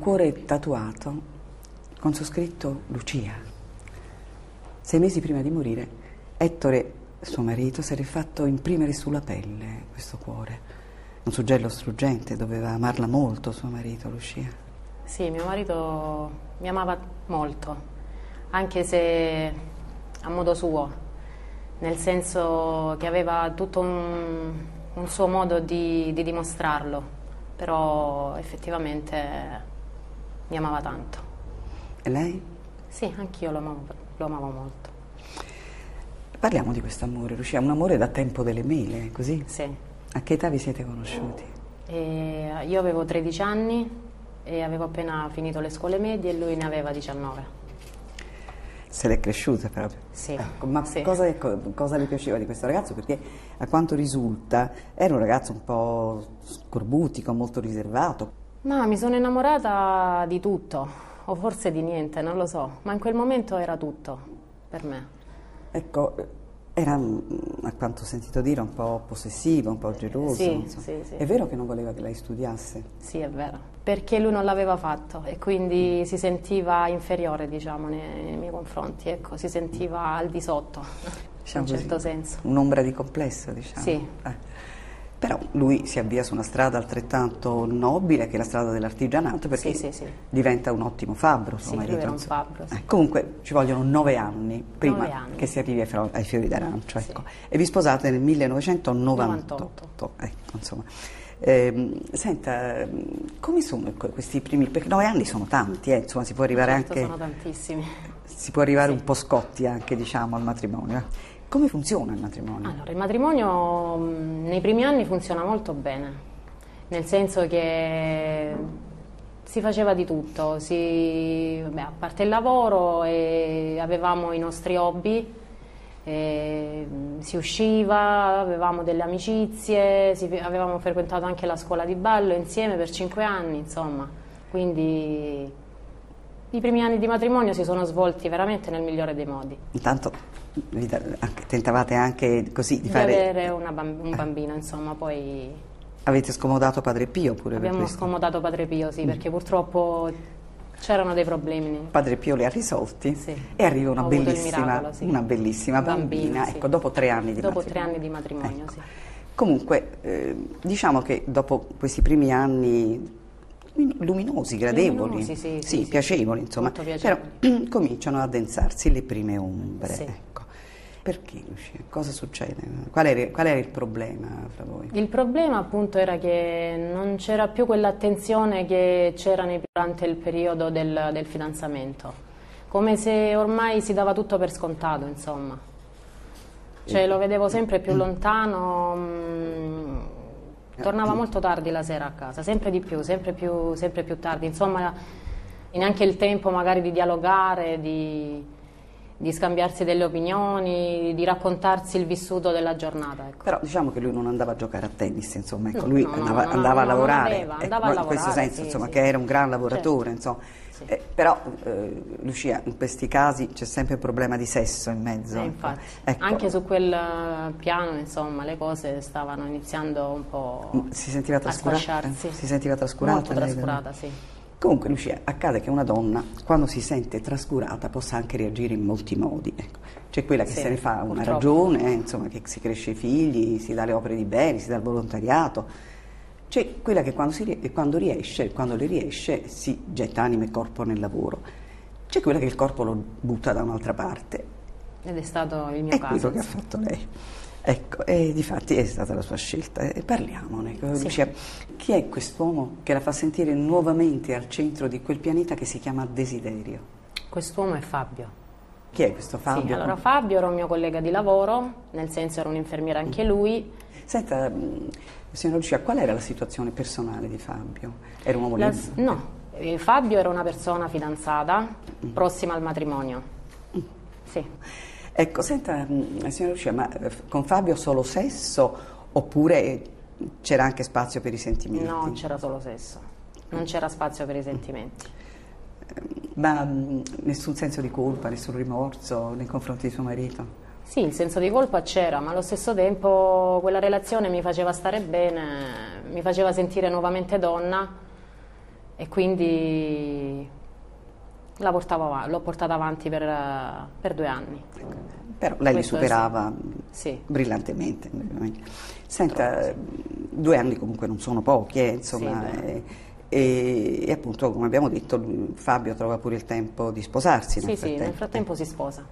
cuore tatuato con su scritto Lucia. Sei mesi prima di morire Ettore, suo marito, si era fatto imprimere sulla pelle questo cuore. Un suggello struggente, doveva amarla molto suo marito, Lucia. Sì, mio marito mi amava molto, anche se a modo suo, nel senso che aveva tutto un, un suo modo di, di, dimostrarlo, però effettivamente mi amava tanto. E lei? Sì, anch'io lo amavo, lo amavo molto. Parliamo di questo amore, Lucia, un amore da tempo delle mele, così? Sì. A che età vi siete conosciuti? E io avevo 13 anni e avevo appena finito le scuole medie e lui ne aveva 19. Se l'è cresciuta proprio? Sì. Ecco, ma sì. Cosa, cosa, le piaceva di questo ragazzo? Perché a quanto risulta era un ragazzo un po' scorbutico, molto riservato. Ma mi sono innamorata di tutto, o forse di niente, non lo so, ma in quel momento era tutto per me. Ecco, era, mm, a quanto ho sentito dire, un po' possessivo, un po' geloso. Sì, sì, sì. È vero che non voleva che lei studiasse? Sì, è vero. Perché lui non l'aveva fatto e quindi si sentiva inferiore, diciamo, nei, nei miei confronti. Ecco, si sentiva al di sotto, diciamo in un certo senso. Un'ombra di complesso, diciamo. Sì. Eh. Però lui si avvia su una strada altrettanto nobile che è la strada dell'artigianato perché sì, sì, sì. diventa un ottimo fabbro suo sì, marito. Era un fabbro, eh, comunque ci vogliono nove anni prima nove anni. che si arrivi ai, ai fiori d'arancio. Ecco. E vi sposate nel 1998. 98. Ecco, insomma. Eh, senta, come sono questi primi? Perché nove anni sono tanti, eh, insomma, si può arrivare certo, anche. Sono tantissimi. Si può arrivare un po' scotti anche, diciamo, al matrimonio. Come funziona il matrimonio? Allora, il matrimonio nei primi anni funziona molto bene, nel senso che si faceva di tutto, si, beh, a parte il lavoro avevamo i nostri hobby, si usciva, avevamo delle amicizie, si, avevamo frequentato anche la scuola di ballo insieme per cinque anni, insomma, quindi i primi anni di matrimonio si sono svolti veramente nel migliore dei modi. Intanto tentavate anche così di, di fare... avere bamb un bambino, insomma, poi... Avete scomodato Padre Pio pure Abbiamo scomodato Padre Pio, sì, mm. perché purtroppo c'erano dei problemi. Padre Pio li ha risolti sì. e arriva una bellissima, miracolo, sì. una bellissima bambina, bambina sì. ecco, dopo tre anni di dopo matrimonio. Tre anni di matrimonio ecco. sì. Comunque, eh, diciamo che dopo questi primi anni luminosi, gradevoli, luminosi, sì, sì, sì, piacevoli, insomma, però cominciano ad addensarsi le prime ombre. Ecco. Perché Lucia? Cosa succede? Qual era, qual era, il problema fra voi? Il problema appunto era che non c'era più quell'attenzione che c'era durante il periodo del, del, fidanzamento, come se ormai si dava tutto per scontato, insomma. Cioè lo vedevo sempre più lontano, mh, tornava molto tardi la sera a casa, sempre di più, sempre più, sempre più tardi, insomma neanche il tempo magari di dialogare, di di scambiarsi delle opinioni, di raccontarsi il vissuto della giornata. Ecco. Però diciamo che lui non andava a giocare a tennis, insomma, ecco, lui no, andava, no, andava a lavorare, aveva, ecco, andava a lavorare, in questo senso, sì, insomma, sì. che era un gran lavoratore, certo. insomma. Sì. Eh, però, eh, Lucia, in questi casi c'è sempre il problema di sesso in mezzo. Eh, infatti, ecco. anche su quel piano, insomma, le cose stavano iniziando un po' si sentiva a trascurata? sfasciarsi. Si sentiva trascurata? Molto lei, trascurata, sì. Comunque, Lucia, accade che una donna, quando si sente trascurata, possa anche reagire in molti modi. Ecco. C'è quella che Sì, se ne fa una purtroppo. ragione, eh, insomma, che si cresce i figli, si dà le opere di beni, si dà il volontariato. C'è quella che quando, si quando riesce, quando le riesce, si getta anima e corpo nel lavoro. C'è quella che il corpo lo butta da un'altra parte. Ed è stato il mio È caso. quello che ha fatto lei. Ecco, e di fatti è stata la sua scelta. E parliamone. Sì. Lucia, chi è quest'uomo che la fa sentire nuovamente al centro di quel pianeta che si chiama desiderio? Quest'uomo è Fabio. Chi è questo Fabio? Sì, allora Fabio era un mio collega di lavoro, nel senso era un infermiere anche lui. Senta, signora Lucia, qual era la situazione personale di Fabio? Era un uomo La- libero? no, eh, Fabio era una persona fidanzata, prossima al matrimonio. Sì. Ecco, senta, mh, signora Lucia, ma eh, con Fabio solo sesso oppure c'era anche spazio per i sentimenti? No, c'era solo sesso, non c'era spazio per i sentimenti. Ma mh, nessun senso di colpa, nessun rimorso nei confronti di suo marito? Sì, il senso di colpa c'era, ma allo stesso tempo quella relazione mi faceva stare bene, mi faceva sentire nuovamente donna e quindi portavo av- l'ho portata avanti per, per due anni. Però lei li Questo superava Sì. brillantemente. Senta, due anni comunque non sono pochi, eh, insomma, Sì, eh, e, e appunto, come abbiamo detto, Fabio trova pure il tempo di sposarsi Sì, nel sì, frattempo. nel frattempo si sposa.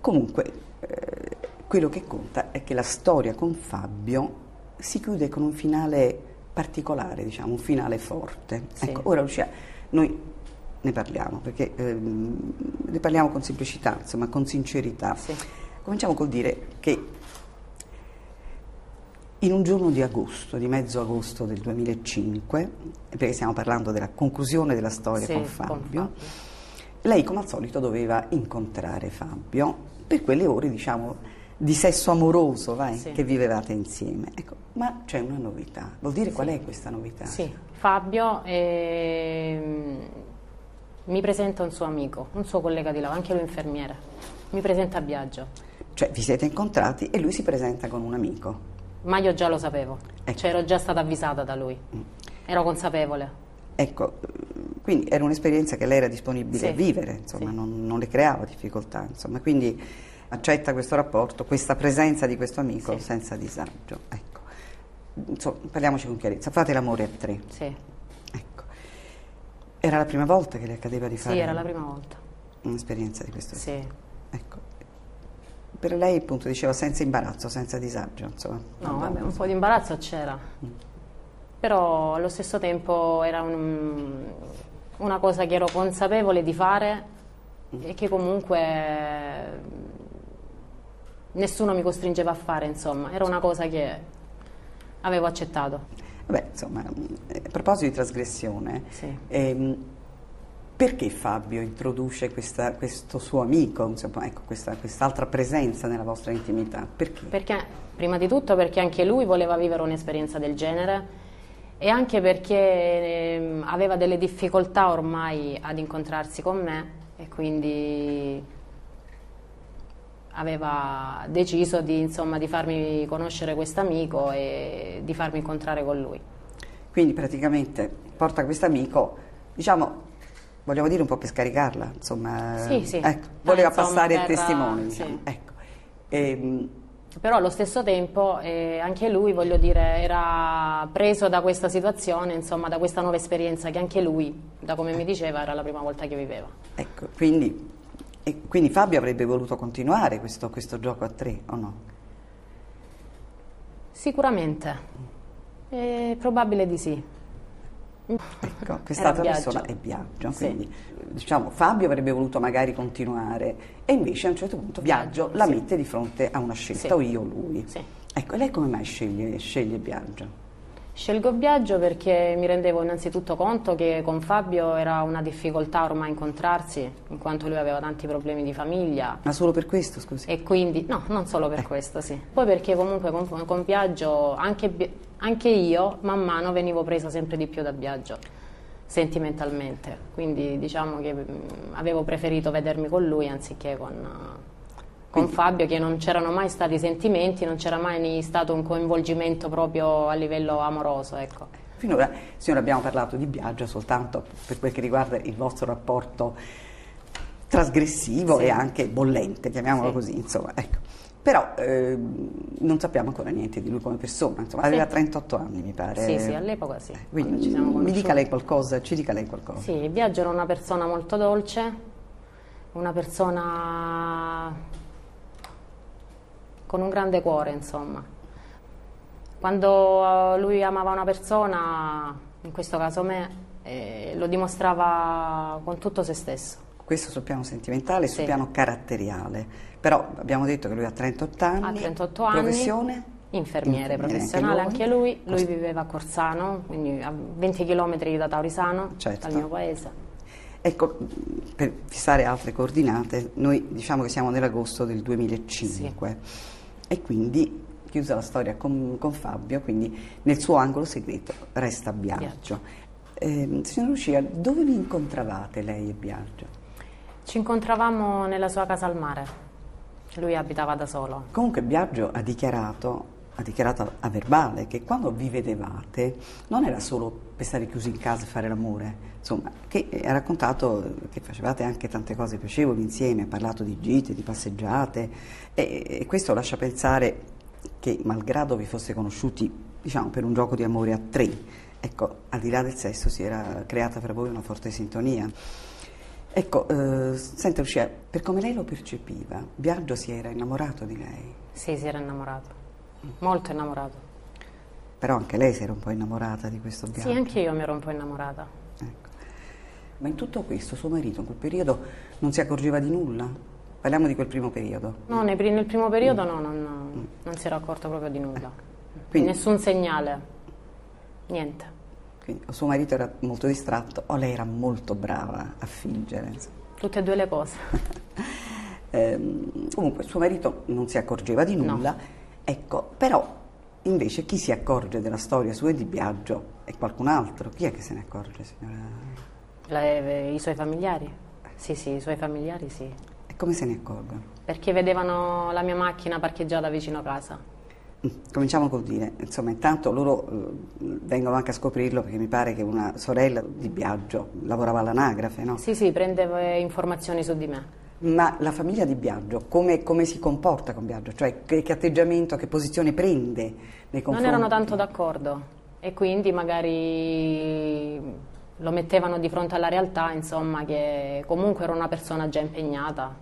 Comunque, eh, quello che conta è che la storia con Fabio si chiude con un finale particolare, diciamo, un finale forte. Sì. Ecco, ora Lucia, noi ne parliamo, perché ehm, ne parliamo con semplicità, insomma, con sincerità. Sì. Cominciamo col dire che in un giorno di agosto, di mezzo agosto del 2005, perché stiamo parlando della conclusione della storia Sì, con con Fabio, Fabio. lei come al solito doveva incontrare Fabio per quelle ore, diciamo, di sesso amoroso vai, Sì. che vivevate insieme. Ecco, ma c'è una novità. Vuol dire qual è questa novità? Sì, Fabio ehm, mi presenta un suo amico, un suo collega di lavoro, anche lui infermiere. Mi presenta a Biagio, Cioè vi siete incontrati e lui si presenta con un amico. ma io già lo sapevo, Ecco. cioè ero già stata avvisata da lui, ero consapevole. Ecco, eh, quindi era un'esperienza che lei era disponibile Sì. a vivere, insomma, Sì. non, non le creava difficoltà, insomma, quindi accetta questo rapporto, questa presenza di questo amico Sì. senza disagio. Ecco. Insomma, parliamoci con chiarezza, fate l'amore a tre. Sì. Era la prima volta che le accadeva di fare sì, era la prima volta. un'esperienza di questo Sì. tipo? Ecco. Per lei, appunto, diceva senza imbarazzo, senza disagio, insomma. No, vabbè, un po' di imbarazzo c'era, però allo stesso tempo era un- una cosa che ero consapevole di fare e che comunque nessuno mi costringeva a fare, insomma, era una cosa che avevo accettato. Vabbè, insomma, eh, a proposito di trasgressione, Sì. ehm, perché Fabio introduce questa- questo suo amico, insomma, ecco, questa, quest'altra presenza nella vostra intimità? Perché? Perché, prima di tutto perché anche lui voleva vivere un'esperienza del genere e anche perché ehm, aveva delle difficoltà ormai ad incontrarsi con me e quindi aveva deciso di, insomma, di farmi conoscere questo amico e di farmi incontrare con lui. Quindi praticamente porta questo amico, diciamo, vogliamo dire un po' per scaricarla, insomma, Sì, sì. ecco, voleva Ah, insomma, passare il testimone, sì. diciamo, ecco. Ehm, Però allo stesso tempo eh, anche lui, voglio dire, era preso da questa situazione, insomma, da questa nuova esperienza che anche lui, da come mi diceva, era la prima volta che viveva. ecco, quindi, e quindi Fabio avrebbe voluto continuare questo, questo gioco a tre, o no? Sicuramente. È probabile di sì. Ecco, quest'altra persona è Biagio, Sì. quindi diciamo Fabio avrebbe voluto magari continuare e invece a un certo punto Biagio Biagio, la sì. mette di fronte a una scelta, Sì. o io o lui. Sì. Ecco, e lei come mai sceglie, sceglie Biagio? Scelgo Biagio perché mi rendevo innanzitutto conto che con Fabio era una difficoltà ormai incontrarsi, in quanto lui aveva tanti problemi di famiglia Ma solo per questo, scusi? e quindi, no, non solo per questo, sì. Poi perché comunque con, con Biagio, anche, anche io, man mano venivo presa sempre di più da Biagio, sentimentalmente. Quindi diciamo che mm, avevo preferito vedermi con lui anziché con, eh, con Quindi- Fabio, che non c'erano mai stati sentimenti, non c'era mai stato un coinvolgimento proprio a livello amoroso, ecco. Finora, signora, abbiamo parlato di Biagio soltanto per quel che riguarda il vostro rapporto trasgressivo Sì. e anche bollente, chiamiamolo Sì. così, insomma, ecco. Però ehm, non sappiamo ancora niente di lui come persona, insomma, aveva 38 anni mi pare. Sì, sì, all'epoca sì. quando Quindi ci siamo mi dica lei qualcosa, ci dica lei qualcosa. Sì, Biagio era una persona molto dolce, una persona con un grande cuore, insomma. Quando eh, lui amava una persona, in questo caso me, eh, lo dimostrava con tutto se stesso. Questo sul piano sentimentale e sul Sì. piano caratteriale. Però abbiamo detto che lui ha 38 anni. Ha 38 anni. Professione? Infermiere Infermiere professionale anche anche lui. lui. Lui viveva a Corsano, quindi a 20 km da Taurisano, Certo. dal mio paese. Ecco, per fissare altre coordinate, noi diciamo che siamo nell'agosto del 2005 e quindi, chiusa la storia con, con Fabio, quindi nel suo angolo segreto resta Biagio. Eh, signora Lucia, dove vi incontravate lei e Biagio? Ci incontravamo nella sua casa al mare. Lui abitava da solo. Comunque Biagio ha dichiarato, ha dichiarato a verbale che quando vi vedevate non era solo per stare chiusi in casa e fare l'amore, insomma, che ha raccontato che facevate anche tante cose piacevoli insieme, ha parlato di gite, di passeggiate e, e questo lascia pensare che malgrado vi foste conosciuti, diciamo, per un gioco di amore a tre, ecco, al di là del sesso si era creata fra voi una forte sintonia. Ecco, eh, senta Lucia, per come lei lo percepiva, Biagio si era innamorato di lei, Sì, si era innamorato. Molto innamorato. però anche lei si era un po' innamorata di questo Biagio. Sì, anche io mi ero un po' innamorata. Ecco. Ma in tutto questo suo marito in quel periodo non si accorgeva di nulla? Parliamo di quel primo periodo. No, pri- nel primo periodo no, non, non si era accorto proprio di nulla. Quindi- Nessun segnale. Niente. Quindi o suo marito era molto distratto o lei era molto brava a fingere. Tutte e due le cose. Ehm, comunque suo marito non si accorgeva di No. Ecco, però invece chi si accorge della storia sua e di Biagio è qualcun altro. Chi è che se ne accorge, signora? Le- I suoi familiari? Sì, sì, i suoi familiari sì. E come se ne accorgono? Perché vedevano la mia macchina parcheggiata vicino casa. Mm, Cominciamo col dire, insomma, intanto loro eh, vengono anche a scoprirlo perché mi pare che una sorella di Biagio lavorava all'anagrafe, no? Sì, sì, prendeva informazioni su di me. Ma la famiglia di Biagio come, come si comporta con Biagio? Cioè che, che atteggiamento, che posizione prende nei confronti? Non erano tanto d'accordo e quindi magari lo mettevano di fronte alla realtà, insomma, che comunque era una persona già impegnata,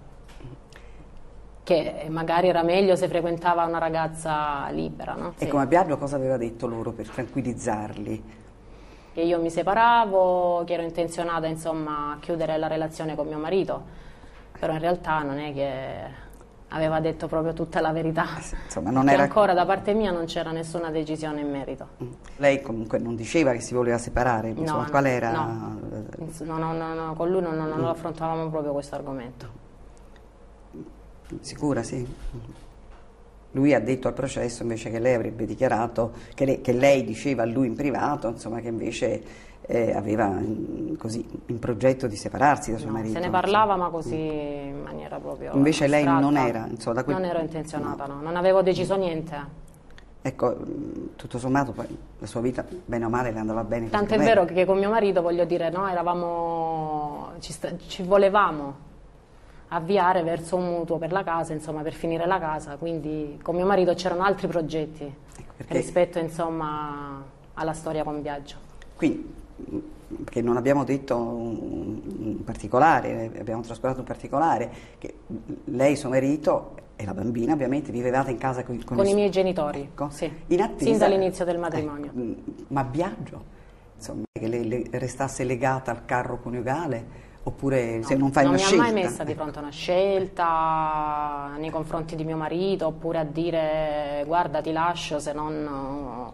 che magari era meglio se frequentava una ragazza libera, no? Sì. Ecco, ma Biagio cosa aveva detto loro per tranquillizzarli? Che io mi separavo, che ero intenzionata, insomma, a chiudere la relazione con mio marito, però in realtà non è che aveva detto proprio tutta la verità. Insomma, non era... ancora da parte mia non c'era nessuna decisione in merito. Mm. Lei comunque non diceva che si voleva separare, insomma, no, qual era... no. No, no, no, no, con lui non, non- non lo affrontavamo proprio questo argomento. Sicura, sì. Lui ha detto al processo invece che lei avrebbe dichiarato, che lei, che lei diceva a lui in privato, insomma, che invece eh, aveva mm, così in progetto di separarsi da suo No, marito. se ne parlava, ma così in maniera proprio. Invece lei non era, insomma, da quel- Non ero intenzionata, no. Non avevo deciso niente. Ecco, mm, tutto sommato poi la sua vita, bene o male, le andava bene. Tanto è vero che con mio marito, voglio dire, no, eravamo. Ci, ci volevamo avviare verso un mutuo per la casa, insomma, per finire la casa. Quindi con mio marito c'erano altri progetti Ecco, rispetto, insomma, alla storia con Biagio. Qui, perché non abbiamo detto un, particolare, abbiamo trascurato un particolare, che lei, suo marito e la bambina ovviamente vivevate in casa con, Con i miei genitori, Ecco, sì. in attesa- Sin dall'inizio del matrimonio. Ecco, ma Biagio, insomma, che le, le restasse legata al carro coniugale, oppure se non fai non una mi scelta. ha mai messa di ecco. fronte a una scelta nei confronti di mio marito oppure a dire guarda ti lascio se non,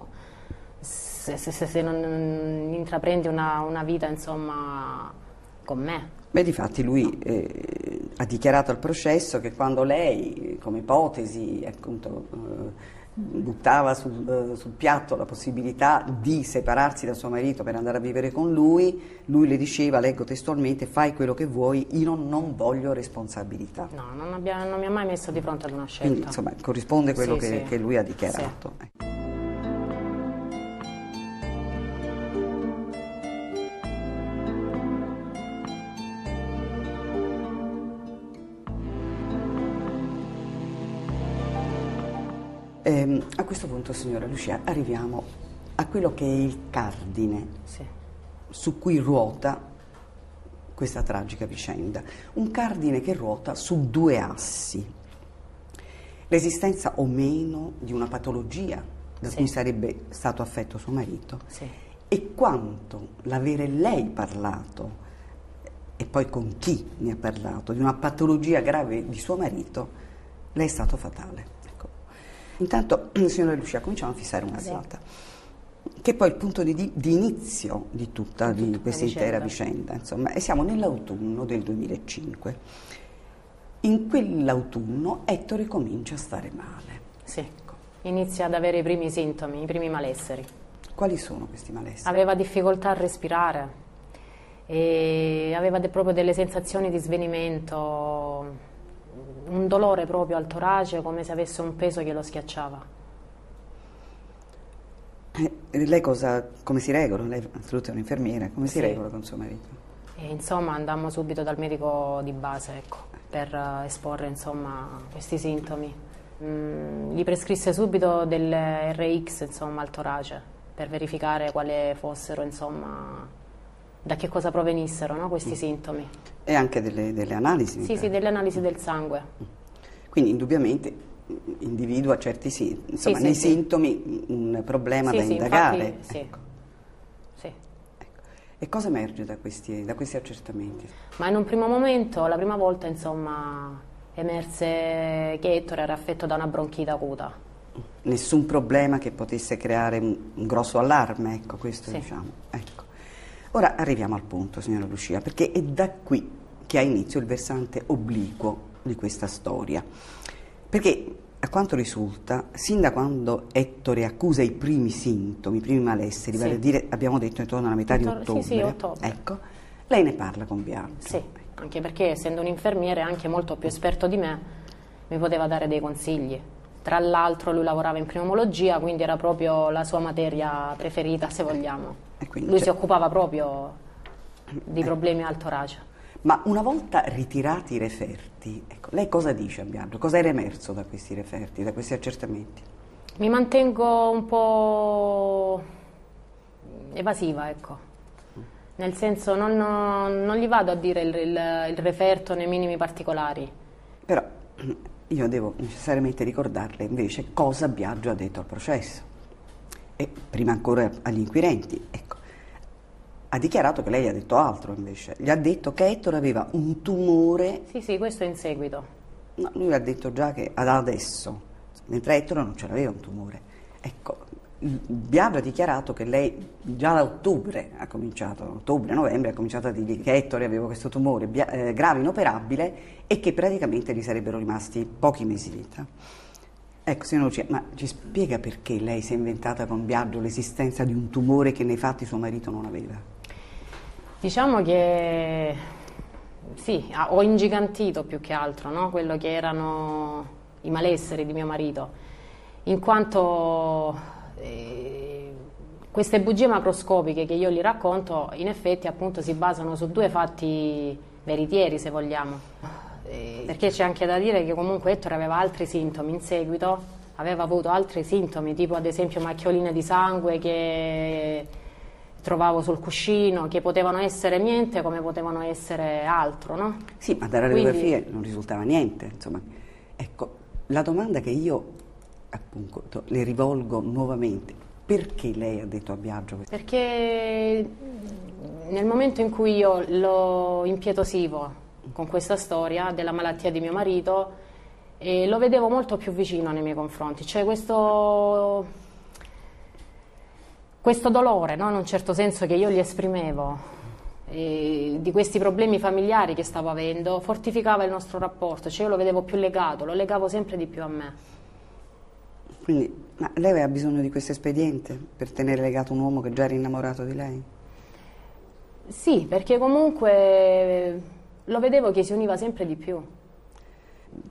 se, se- se- non intraprendi una, una vita insomma con me. Beh, difatti lui eh, ha dichiarato al processo che quando lei, come ipotesi, appunto, eh, buttava sul, eh, sul piatto la possibilità di separarsi da suo marito per andare a vivere con lui, lui le diceva, leggo testualmente, fai quello che vuoi, io non voglio responsabilità. No, non, abbia- non mi ha mai messo di fronte ad una scelta. Quindi insomma corrisponde quello Sì, che, sì. che lui ha dichiarato. ecco. Ehm, a questo punto, signora Lucia, arriviamo a quello che è il cardine Sì. su cui ruota questa tragica vicenda. Un cardine che ruota su due assi. L'esistenza o meno di una patologia da Sì. cui sarebbe stato affetto suo marito Sì. e quanto l'avere lei parlato e poi con chi ne ha parlato, di una patologia grave di suo marito, le è stato fatale. Intanto, signora Lucia, cominciamo a fissare una data, che è poi il punto di, di inizio di tutta di questa intera vicenda, insomma, e siamo nell'autunno del 2005. In quell'autunno Ettore comincia a stare male. Sì, ecco. inizia ad avere i primi sintomi, i primi malesseri. Quali sono questi malesseri? Aveva difficoltà a respirare, e aveva de proprio delle sensazioni di svenimento, un dolore proprio al torace come se avesse un peso che lo schiacciava. Eh, lei cosa, come si regola? Lei è un'infermiera, come si sì. regola con suo marito? E, insomma andammo subito dal medico di base ecco, per uh, esporre insomma, questi sintomi. Mm, gli prescrisse subito del RX insomma, al torace per verificare quali fossero insomma, da che cosa provenissero no, questi mm. sintomi. E anche delle, delle analisi? Sì, sì, delle analisi del sangue. Quindi indubbiamente individua certi sì, insomma, sì, nei sì, sintomi un problema da indagare. Infatti, ecco. sì. Ecco. E cosa emerge da questi, da questi, accertamenti? Ma in un primo momento, la prima volta, insomma, emerse che Ettore era affetto da una bronchite acuta. Nessun problema che potesse creare un, un grosso allarme, ecco, questo diciamo. Ecco. Ora arriviamo al punto, signora Lucia, perché è da qui che ha inizio il versante obliquo di questa storia. Perché a quanto risulta, sin da quando Ettore accusa i primi sintomi, i primi malesseri, sì. vale a dire, abbiamo detto intorno alla metà intorno, di ottobre, sì, sì, ottobre. Ecco, lei ne parla con Biagio. Sì, anche perché essendo un infermiere anche molto più esperto di me, mi poteva dare dei consigli. Tra l'altro lui lavorava in pneumologia, quindi era proprio la sua materia preferita, se vogliamo. Lui si occupava proprio di eh. problemi al torace. Ma una volta ritirati i referti, ecco, lei cosa dice a Biagio? Cosa era emerso da questi referti, da questi accertamenti? Mi mantengo un po' evasiva, ecco. Nel senso, non, non gli vado a dire il, il, il referto nei minimi particolari. Però io devo necessariamente ricordarle invece cosa Biagio ha detto al processo e prima ancora agli inquirenti. Ecco, ha dichiarato che lei ha detto altro invece, gli ha detto che Ettore aveva un tumore. Sì, sì, questo in seguito. No, lui ha detto già che ad adesso, mentre Ettore non ce l'aveva un tumore. Ecco, Biagio ha dichiarato che lei già da ottobre ha cominciato, ottobre-novembre ha cominciato a dire che Ettore aveva questo tumore eh, grave, inoperabile e che praticamente gli sarebbero rimasti pochi mesi di vita. Ecco, signora Lucia, ma ci spiega perché lei si è inventata con Biagio l'esistenza di un tumore che nei fatti suo marito non aveva? Diciamo che sì, ho ingigantito più che altro no? quello che erano i malesseri di mio marito, in quanto eh, queste bugie macroscopiche che io gli racconto in effetti appunto si basano su due fatti veritieri se vogliamo. Eh, perché c'è anche da dire che comunque Ettore aveva altri sintomi in seguito, aveva avuto altri sintomi, tipo ad esempio macchioline di sangue che trovavo sul cuscino, che potevano essere niente come potevano essere altro, no? Sì, ma dalla radiografia Quindi... non risultava niente, insomma. Ecco, la domanda che io appunto le rivolgo nuovamente, perché lei ha detto a Biagio questo? Perché nel momento in cui io lo impietosivo con questa storia della malattia di mio marito e lo vedevo molto più vicino nei miei confronti, cioè questo, questo dolore, no? in un certo senso che io gli esprimevo, di questi problemi familiari che stavo avendo, fortificava il nostro rapporto, cioè io lo vedevo più legato, lo legavo sempre di più a me. Quindi, ma lei aveva bisogno di questo espediente per tenere legato un uomo che già era innamorato di lei? Sì, perché comunque lo vedevo che si univa sempre di più.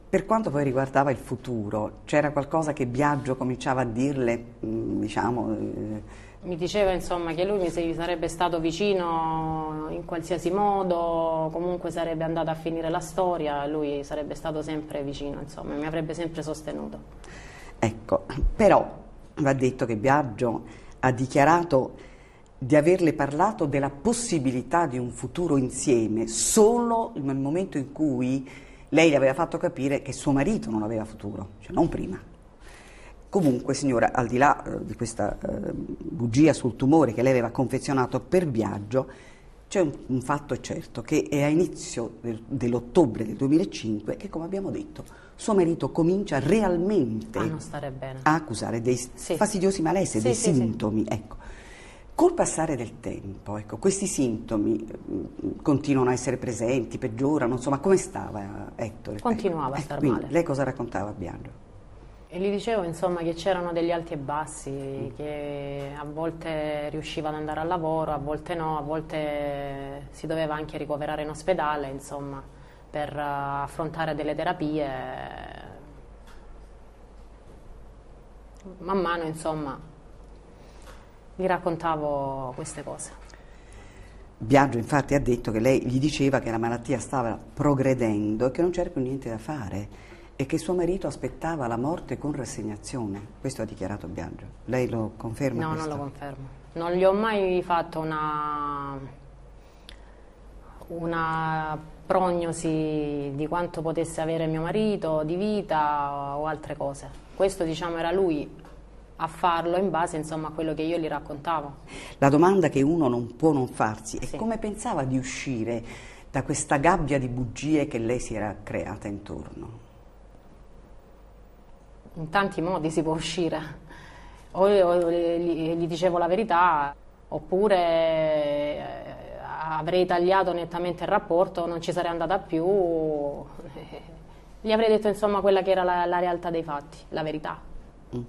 Per quanto poi riguardava il futuro, c'era qualcosa che Biagio cominciava a dirle, mm, diciamo... Eh... Mi diceva insomma che lui mi sarebbe stato vicino in qualsiasi modo, comunque sarebbe andato a finire la storia, lui sarebbe stato sempre vicino, insomma, mi avrebbe sempre sostenuto. Ecco, però va detto che Biagio ha dichiarato di averle parlato della possibilità di un futuro insieme solo nel momento in cui lei le aveva fatto capire che suo marito non aveva futuro, cioè non prima. Comunque, signora, al di là eh, di questa eh, bugia sul tumore che lei aveva confezionato per Biagio, C'è un, un, fatto certo che è a inizio del, dell'ottobre del 2005 che, come abbiamo detto, suo marito comincia realmente a, a accusare dei sì. fastidiosi malesseri, sì, dei sì, sintomi. Ecco. Col passare del tempo, ecco, questi sintomi mm, continuano a essere presenti, peggiorano, insomma, come stava Ettore? Continuava ecco, a star quindi, male. Lei cosa raccontava a Biagio? E gli dicevo insomma che c'erano degli alti e bassi, che a volte riusciva ad andare al lavoro, a volte no, a volte si doveva anche ricoverare in ospedale, insomma, per uh, affrontare delle terapie. Man mano, insomma, gli raccontavo queste cose. Biagio infatti ha detto che lei gli diceva che la malattia stava progredendo e che non c'era più niente da fare e che suo marito aspettava la morte con rassegnazione. Questo ha dichiarato Biagio. Lei lo conferma? No, questo? non lo confermo. Non gli ho mai fatto una, una prognosi di quanto potesse avere mio marito, di vita o altre cose. Questo diciamo era lui a farlo in base insomma, a quello che io gli raccontavo. La domanda che uno non può non farsi è sì. come pensava di uscire da questa gabbia di bugie che lei si era creata intorno? in tanti modi si può uscire. O, o gli, gli, dicevo la verità, oppure avrei tagliato nettamente il rapporto, non ci sarei andata più. Gli avrei detto insomma quella che era la, la realtà dei fatti, la verità. Mm.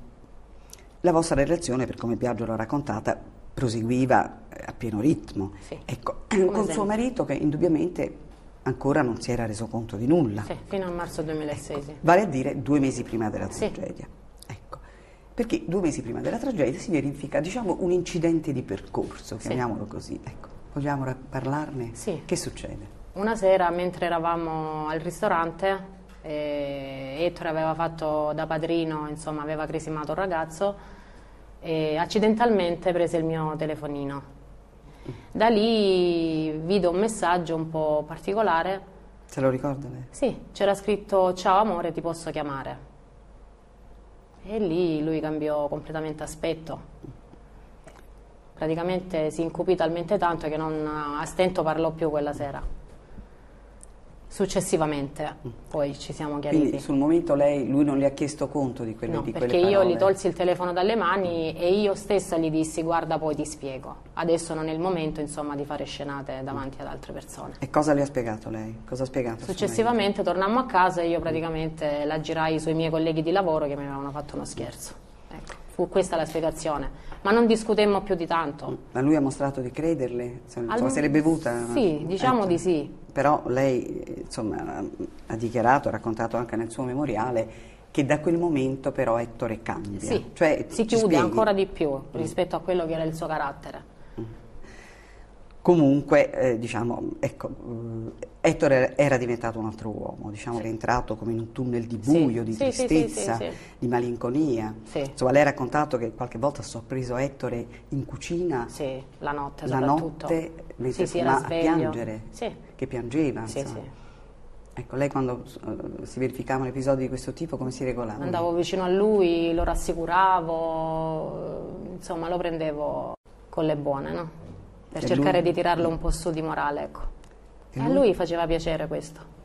La vostra relazione, per come Biagio l'ha raccontata, proseguiva a pieno ritmo. Sì. Ecco, con esempio. suo marito che indubbiamente ancora non si era reso conto di nulla. Sì, fino a marzo 2006. Ecco, vale a dire due mesi prima della sì. tragedia. Ecco, perché due mesi prima della tragedia si verifica, diciamo, un incidente di percorso, chiamiamolo sì. così. Ecco, vogliamo parlarne? Sì. Che succede? Una sera, mentre eravamo al ristorante, eh, Ettore aveva fatto da padrino, insomma, aveva cresimato un ragazzo e accidentalmente prese il mio telefonino da lì vide un messaggio un po' particolare. Se lo ricorda lei? Sì, c'era scritto ciao amore, ti posso chiamare. E lì lui cambiò completamente aspetto. Praticamente si incupì talmente tanto che non, a stento parlò più quella sera. Successivamente poi ci siamo chiariti. Quindi sul momento lei, lui non le ha chiesto conto di quelle, no, di quelle perché io gli tolsi il telefono dalle mani e io stessa gli dissi guarda poi ti spiego. Adesso non è il momento insomma di fare scenate davanti ad altre persone. E cosa le ha spiegato lei? Cosa ha spiegato? Successivamente tornammo a casa e io praticamente la girai sui miei colleghi di lavoro che mi avevano fatto uno scherzo. Ecco, fu questa la spiegazione. Ma non discutemmo più di tanto. Ma lui ha mostrato di crederle? Insomma, All... se l'è bevuta? Sì, diciamo ecco. di sì però lei insomma, ha dichiarato, ha raccontato anche nel suo memoriale che da quel momento però Ettore cambia. Sì, cioè, si chiude spieghi? ancora di più rispetto a quello che era il suo carattere. Comunque, eh, diciamo, ecco, eh, Ettore era diventato un altro uomo, diciamo sì. che è entrato come in un tunnel di buio, sì. di sì, tristezza, di malinconia. Insomma, lei ha raccontato che qualche volta ha sorpreso Ettore in cucina. Sì, la notte la notte, mentre sì, a piangere, sì. che piangeva. Sì, sì. Ecco, lei quando uh, si verificavano episodi di questo tipo come si regolava? Andavo vicino a lui, lo rassicuravo, insomma lo prendevo con le buone, no? Per e cercare lui... di tirarlo un po' su di morale. Ecco. E, lui... a lui faceva piacere questo.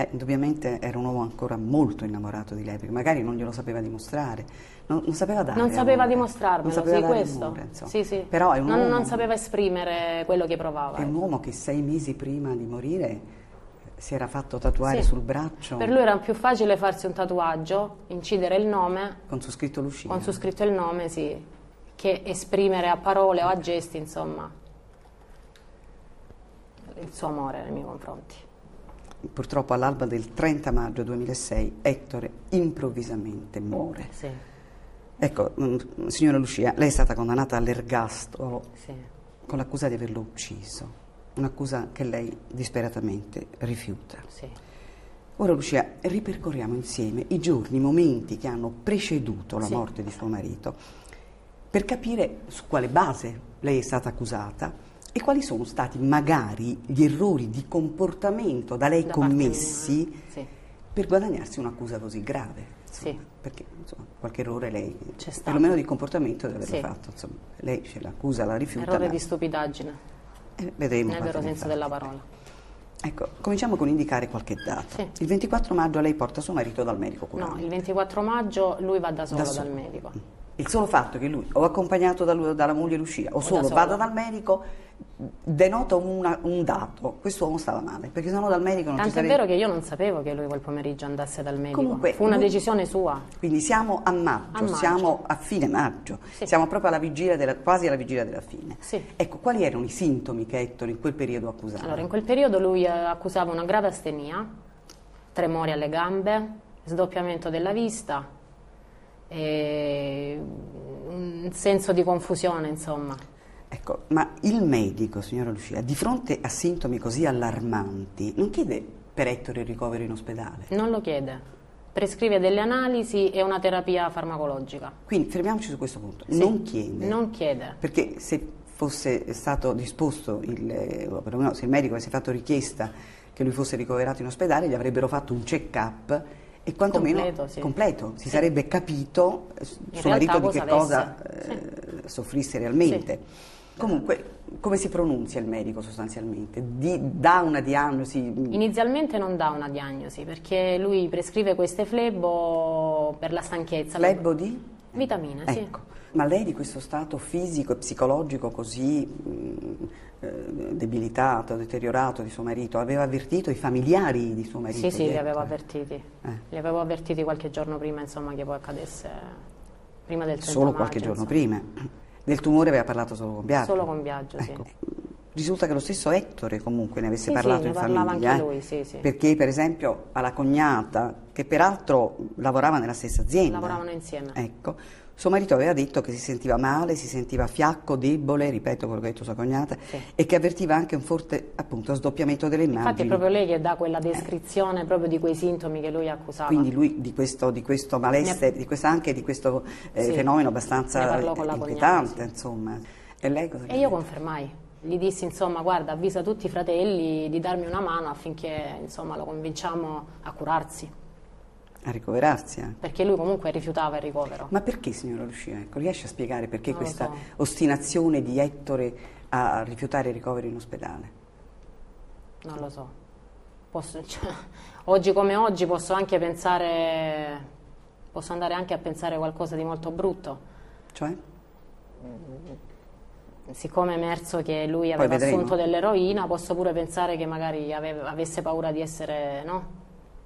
Eh, indubbiamente era un uomo ancora molto innamorato di lei, perché magari non glielo sapeva dimostrare, non, non sapeva dare. Non sapeva dimostrarmelo, non sapeva sì, questo. Amore, sì, sì. Però è un non, uomo, non sapeva esprimere quello che provava. È un uomo che sei mesi prima di morire si era fatto tatuare sì. sul braccio. Per lui era più facile farsi un tatuaggio, incidere il nome. Con su scritto Lucia. Con su scritto il nome, sì. Che esprimere a parole o a gesti, insomma il suo amore nei miei confronti. Purtroppo all'alba del 30 maggio 2006 Ettore improvvisamente muore. Sì. Ecco, mm, signora Lucia, lei è stata condannata all'ergastolo sì. con l'accusa di averlo ucciso, un'accusa che lei disperatamente rifiuta. Sì. Ora Lucia, ripercorriamo insieme i giorni, i momenti che hanno preceduto la morte di suo marito, per capire su quale base lei è stata accusata e quali sono stati magari gli errori di comportamento da lei da commessi sì. per guadagnarsi un'accusa così grave? Insomma, sì. Perché insomma, qualche errore lei, perlomeno di comportamento deve averlo sì. fatto. Insomma, lei ce l'accusa, la rifiuta. Errore ma... di stupidaggine. Eh, vedremo. Nel vero senso della parola. Ecco, cominciamo con indicare qualche data. Sì. Il 24 maggio lei porta suo marito dal medico curante. No, il 24 maggio lui va da solo Da solo. dal medico. Il solo fatto che lui, o accompagnato dal- dalla moglie Lucia, o solo da vada dal medico, denota una- un dato. Quest'uomo stava male, perché sennò dal medico non ci Tanto è sarebbe... vero che io non sapevo che lui quel pomeriggio andasse dal medico. Comunque, Fu una lui- decisione sua. Quindi siamo a maggio, A maggio. siamo a fine maggio, Sì. siamo proprio alla vigilia della, quasi alla vigilia della fine. Sì. Ecco, quali erano i sintomi che Ettore in quel periodo accusava? Allora, in quel periodo lui eh, accusava una grave astenia, tremori alle gambe, sdoppiamento della vista e un senso di confusione, insomma. Ecco, ma il medico, signora Lucia, di fronte a sintomi così allarmanti, non chiede per Ettore il ricovero in ospedale? Non lo chiede. Prescrive delle analisi e una terapia farmacologica. Quindi fermiamoci su questo punto. Sì. Non chiede. Non chiede. Perché se fosse stato disposto, il, se il medico avesse fatto richiesta che lui fosse ricoverato in ospedale, gli avrebbero fatto un check-up e quantomeno Completo, sì. completo. si Sì. sarebbe capito eh, suo marito di che cosa cosa avesse. eh, soffrisse realmente. Comunque, come si pronunzia il medico sostanzialmente? Di- dà una diagnosi? Inizialmente non dà una diagnosi perché lui prescrive queste flebo per la stanchezza. Flebo di? Vitamine, sì. Ecco. Ma lei di questo stato fisico e psicologico così mh, eh, debilitato, deteriorato di suo marito, aveva avvertito i familiari di suo marito? Sì, sì, li avevo Ettore? avvertiti. Eh. Li avevo avvertiti qualche giorno prima, insomma, che poi accadesse prima del 30 Solo maggio, qualche giorno insomma. prima. Del tumore aveva parlato solo con Biagio? Solo con Biagio, sì. Ecco. Risulta che lo stesso Ettore comunque ne avesse Sì, sì, parlato ne in famiglia. anche eh? lui, sì, sì. Perché per esempio alla cognata, che peraltro lavorava nella stessa azienda. Lavoravano insieme. Ecco, suo marito aveva detto che si sentiva male, si sentiva fiacco, debole, ripeto quello che ha detto sua cognata, Sì. e che avvertiva anche un forte appunto sdoppiamento delle immagini. Infatti è proprio lei che dà quella descrizione proprio di quei sintomi che lui accusava. Quindi lui di questo, di questo malessere, Ne- di questo, anche di questo eh, Sì. fenomeno abbastanza la inquietante, cognata, sì. insomma. E lei cosa E io detto? confermai. Gli dissi, insomma, guarda, avvisa tutti i fratelli di darmi una mano affinché, insomma, lo convinciamo a curarsi. A ricoverarsi anche. Perché lui comunque rifiutava il ricovero. Ma perché, signora Lucia? Ecco, riesce a spiegare perché Non questa so. ostinazione di Ettore a rifiutare il ricovero in ospedale? Non lo so. Posso- cioè, oggi come oggi posso anche pensare, posso andare anche a pensare qualcosa di molto brutto. Cioè? Siccome è emerso che lui aveva assunto dell'eroina, posso pure pensare che magari aveva- avesse paura di essere no,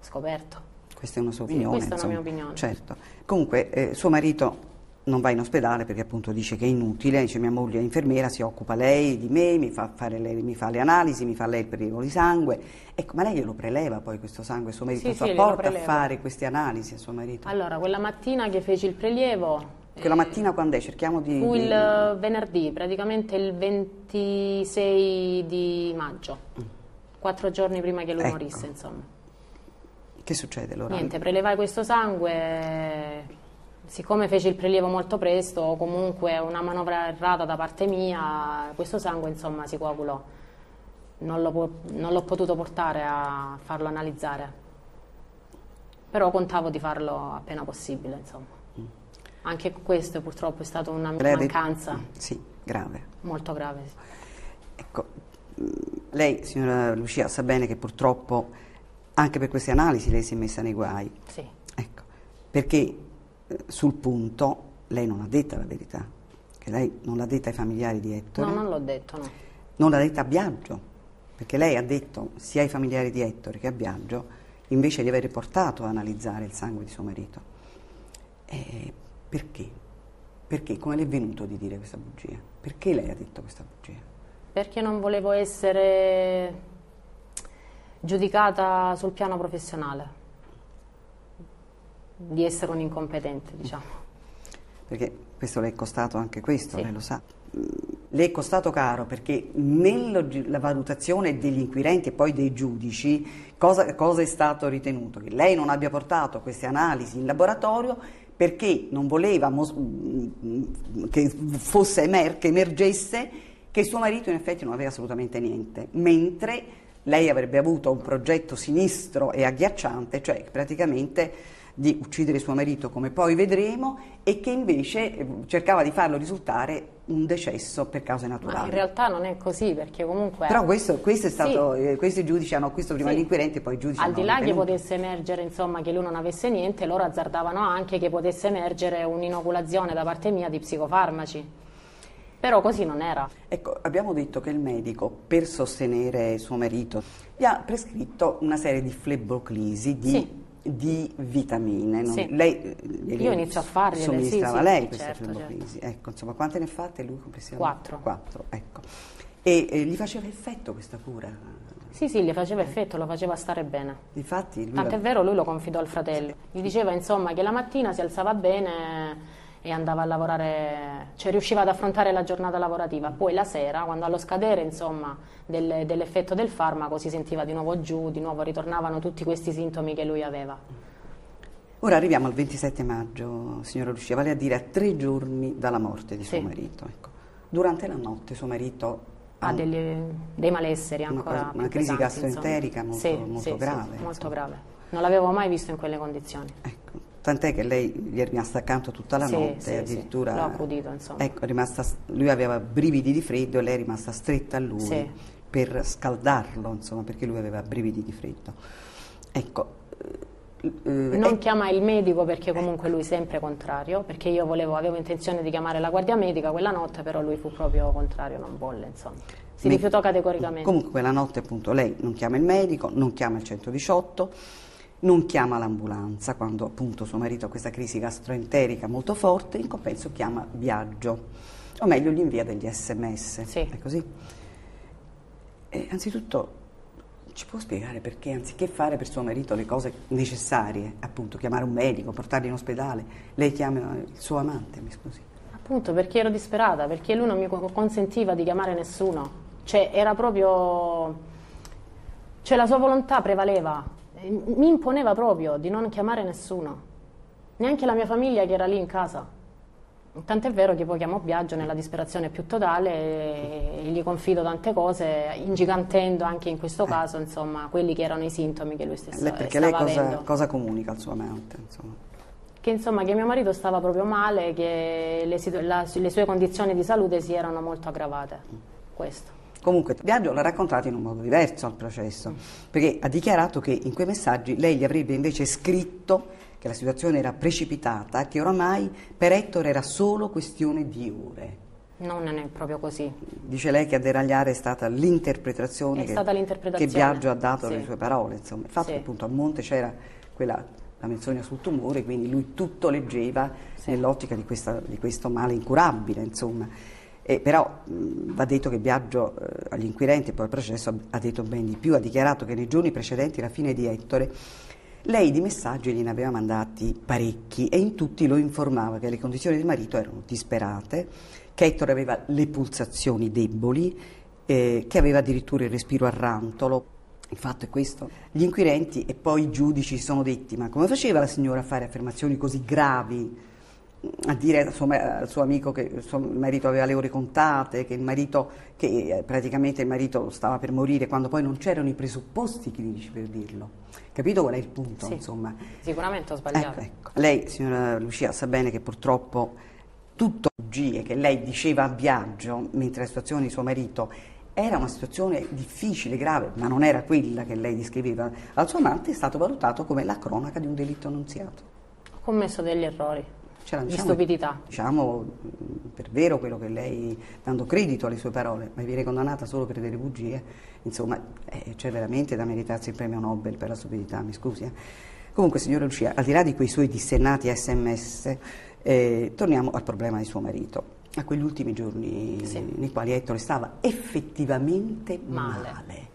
scoperto. Questa è una sua opinione. questa è una insomma. mia opinione. Certo. Comunque, eh, suo marito non va in ospedale perché appunto dice che è inutile, dice mia moglie è infermiera, si occupa lei di me, mi fa, fare le, mi fa le analisi, mi fa lei il prelievo di sangue. Ecco, ma lei glielo preleva poi questo sangue, suo marito Sì, sì, sopporta a fare queste analisi a suo marito? Allora, quella mattina che feci il prelievo, Quella mattina quando è? Cerchiamo di... fu il eh, venerdì, praticamente il 26 di maggio, quattro giorni prima che lui Ecco. morisse, insomma. Che succede allora? Niente, prelevai questo sangue, siccome feci il prelievo molto presto, o comunque una manovra errata da parte mia, questo sangue insomma si coagulò. Non l'ho potuto portare a farlo analizzare, però contavo di farlo appena possibile, insomma. Anche questo purtroppo è stata una Mm. Lei detto- mancanza Sì, grave. molto grave. sì. Ecco, mh, lei, signora Lucia, sa bene che purtroppo anche per queste analisi lei si è messa nei guai. Sì. Ecco, perché eh, sul punto lei non ha detta la verità, che lei non l'ha detta ai familiari di Ettore, No, non l'ho detto, no. non l'ha detta a Biagio, perché lei ha detto sia ai familiari di Ettore che a Biagio, invece di aver portato a analizzare il sangue di suo marito. Eh, perché? Perché? Come le è venuto di dire questa bugia? Perché lei ha detto questa bugia? Perché non volevo essere giudicata sul piano professionale, di essere un incompetente, diciamo. Perché questo le è costato anche questo, Sì. lei lo sa. Mm, Le è costato caro perché nella valutazione degli inquirenti e poi dei giudici cosa, cosa è stato ritenuto? Che lei non abbia portato queste analisi in laboratorio perché non voleva mos- mm, che fosse emer- che emergesse che suo marito in effetti non aveva assolutamente niente, mentre lei avrebbe avuto un progetto sinistro e agghiacciante, cioè praticamente di uccidere suo marito, come poi vedremo, e che invece eh, cercava di farlo risultare un decesso per cause naturali. Ma in realtà non è così, perché comunque... Però questo, questo è stato, sì. eh, questi giudici hanno questo prima sì. l'inquirente e poi i giudici Al di là che potesse emergere insomma, che lui non avesse niente, loro azzardavano anche che potesse emergere un'inoculazione da parte mia di psicofarmaci. Però così non era. Ecco, abbiamo detto che il medico, per sostenere suo marito, gli ha prescritto una serie di flebloclisi, di sì di vitamine. Non, sì. lei, eh, Io inizio a fargliele, somministrava sì, lei sì, queste certo, certo. Ecco, insomma, quante ne ha fatte lui complessivamente? Quattro. Quattro, ecco. E eh, gli faceva effetto questa cura? Sì, sì, gli faceva effetto, lo faceva stare bene. Difatti, Tant'è vero, lui lo confidò al fratello. Gli diceva, insomma, che la mattina si alzava bene e andava a lavorare, cioè riusciva ad affrontare la giornata lavorativa. Poi la sera, quando allo scadere insomma, del, dell'effetto del farmaco si sentiva di nuovo giù, di nuovo ritornavano tutti questi sintomi che lui aveva. Ora arriviamo al 27 maggio, signora Lucia, vale a dire a tre giorni dalla morte di suo sì. marito. Ecco. Durante la notte suo marito ha degli, dei malesseri ancora una, una crisi pesanti, gastroenterica molto, sì, molto sì, grave. Molto grave. Non l'avevo mai visto in quelle condizioni. Ecco. Tant'è che lei gli è rimasta accanto tutta la sì, notte, sì, addirittura... Sì, l'ho accudito, insomma. Ecco, rimasta, lui aveva brividi di freddo e lei è rimasta stretta a lui sì. per scaldarlo, insomma, perché lui aveva brividi di freddo. Ecco... Eh, non eh, chiama il medico perché comunque lui è sempre contrario, perché io volevo, avevo intenzione di chiamare la guardia medica quella notte, però lui fu proprio contrario, non volle, insomma. Si rifiutò categoricamente. Comunque quella notte appunto lei non chiama il medico, non chiama il 118, non chiama l'ambulanza quando appunto suo marito ha questa crisi gastroenterica molto forte, in compenso chiama Viaggio, o meglio gli invia degli sms, sì. è così? E anzitutto ci può spiegare perché anziché fare per suo marito le cose necessarie, appunto chiamare un medico, portarlo in ospedale, lei chiama il suo amante, mi scusi? Appunto perché ero disperata, perché lui non mi consentiva di chiamare nessuno, cioè era proprio... cioè la sua volontà prevaleva, mi imponeva proprio di non chiamare nessuno, neanche la mia famiglia che era lì in casa. Tant'è vero che poi chiamo Biagio nella disperazione più totale e gli confido tante cose, ingigantendo anche in questo caso insomma, quelli che erano i sintomi che lui stesso lei, perché stava lei cosa, cosa, comunica al suo amante? Insomma? Che, insomma, che mio marito stava proprio male, che le, la, le sue condizioni di salute si erano molto aggravate. Questo. Comunque Biagio l'ha raccontato in un modo diverso al processo, perché ha dichiarato che in quei messaggi lei gli avrebbe invece scritto che la situazione era precipitata, che oramai per Ettore era solo questione di ore. Non è proprio così. Dice lei che a deragliare è stata l'interpretazione, che, che, Biagio ha dato sì. alle sue parole. Insomma. Il fatto sì. che appunto a monte c'era quella la menzogna sul tumore, quindi lui tutto leggeva sì. nell'ottica di, di, questo male incurabile. Insomma. Eh, però mh, va detto che Biagio eh, agli inquirenti e poi al processo ha detto ben di più, ha dichiarato che nei giorni precedenti la fine di Ettore lei di messaggi gliene aveva mandati parecchi e in tutti lo informava che le condizioni del marito erano disperate, che Ettore aveva le pulsazioni deboli, eh, che aveva addirittura il respiro a rantolo. Il fatto è questo. Gli inquirenti e poi i giudici sono detti, ma come faceva la signora a fare affermazioni così gravi? A dire al suo, al suo, amico che il suo marito aveva le ore contate, che, il marito, che eh, praticamente il marito stava per morire, quando poi non c'erano i presupposti clinici per dirlo. Capito qual è il punto? Sì, insomma? Sicuramente ho sbagliato. Ecco, ecco. Lei, signora Lucia, sa bene che purtroppo tutto bugie che lei diceva a viaggio mentre la situazione di suo marito era una situazione difficile, grave, ma non era quella che lei descriveva al suo amante, è stato valutato come la cronaca di un delitto annunziato. Ho commesso degli errori. Cioè, di diciamo, stupidità. Diciamo per vero quello che lei, dando credito alle sue parole, ma viene condannata solo per delle bugie, insomma eh, c'è veramente da meritarsi il premio Nobel per la stupidità, mi scusi. Eh. Comunque signora Lucia, al di là di quei suoi dissennati sms, eh, torniamo al problema di suo marito, a quegli ultimi giorni sì. nei quali Ettore stava effettivamente male. male.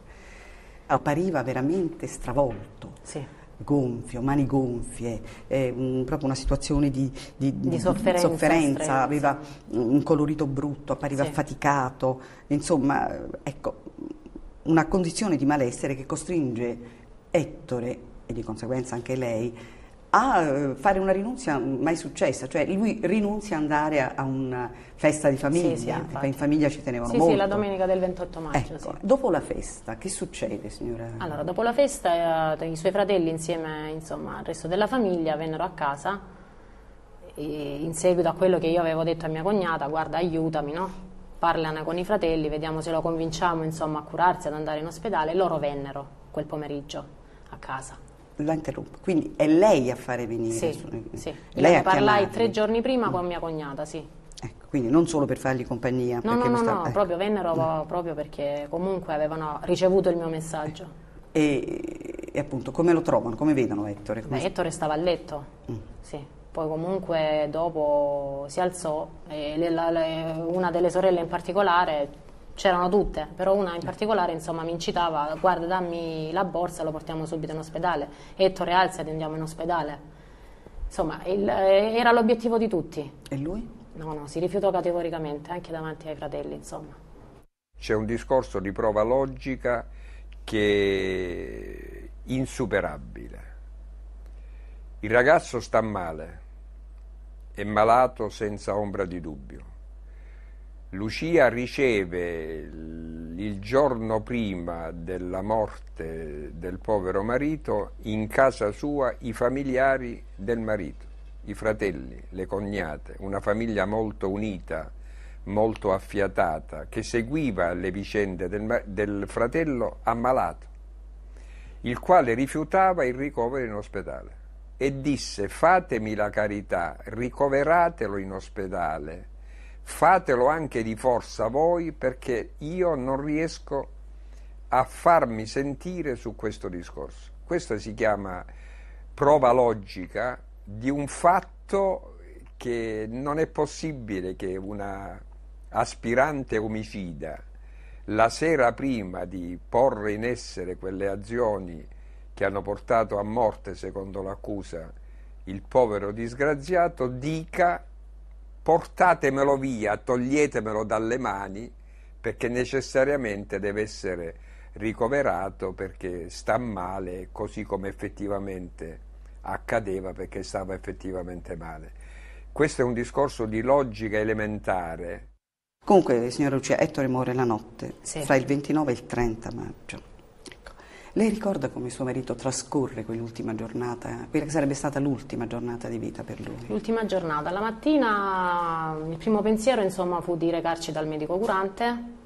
Appariva veramente stravolto. Sì gonfio, mani gonfie, eh, un, proprio una situazione di, di, di sofferenza, sofferenza. aveva un colorito brutto, appariva sì. affaticato, insomma, ecco, una condizione di malessere che costringe Ettore e di conseguenza anche lei a eh, fare una rinunzia mai successa, cioè lui rinunzia ad andare a, a una festa di famiglia, Sì, sì, in famiglia ci tenevano Sì, molto. sì, la domenica del 28 maggio. Ecco, sì. dopo la festa, che succede signora? Allora, dopo la festa, eh, i suoi fratelli insieme insomma, al resto della famiglia vennero a casa e in seguito a quello che io avevo detto a mia cognata, guarda aiutami, no? parlane con i fratelli, vediamo se lo convinciamo insomma, a curarsi, ad andare in ospedale. Loro vennero quel pomeriggio a casa. La interrompo, quindi è lei a fare venire? Sì, su- sì. Lei Io a parlai tre giorni prima con mia cognata, sì. Ecco, quindi non solo per fargli compagnia. No, no, no, questa- no, ecco. proprio vennero po- proprio perché comunque avevano ricevuto il mio messaggio. E, e appunto, come lo trovano? Come vedono Ettore? Come Beh, Ettore stava a letto, Mm. sì. Poi comunque dopo si alzò e le- la- le- una delle sorelle in particolare, c'erano tutte, però una in particolare insomma mi incitava, guarda dammi la borsa, lo portiamo subito in ospedale. Ettore alzati, andiamo in ospedale. Insomma, il- eh, era l'obiettivo di tutti. E lui? No, no, si rifiutò categoricamente, anche davanti ai fratelli, insomma. C'è un discorso di prova logica che è insuperabile. Il ragazzo sta male, è malato senza ombra di dubbio. Lucia riceve il giorno prima della morte del povero marito in casa sua i familiari del marito, i fratelli, le cognate, una famiglia molto unita, molto affiatata, che seguiva le vicende del, del fratello ammalato, il quale rifiutava il ricovero in ospedale e disse fatemi la carità, ricoveratelo in ospedale, fatelo anche di forza voi perché io non riesco a farmi sentire su questo discorso. Questa si chiama prova logica di un fatto che non è possibile che una aspirante omicida la sera prima di porre in essere quelle azioni che hanno portato a morte, secondo l'accusa, il povero disgraziato, dica portatemelo via, toglietemelo dalle mani, perché necessariamente deve essere ricoverato perché sta male, così come effettivamente accadeva perché stava effettivamente male. Questo è un discorso di logica elementare. Comunque, signora Lucia, Ettore muore la notte, Sì. fra il 29 e il 30 maggio. Lei ricorda come suo marito trascorre quell'ultima giornata, quella che sarebbe stata l'ultima giornata di vita per lui? L'ultima giornata, la mattina il primo pensiero insomma fu di recarci dal medico curante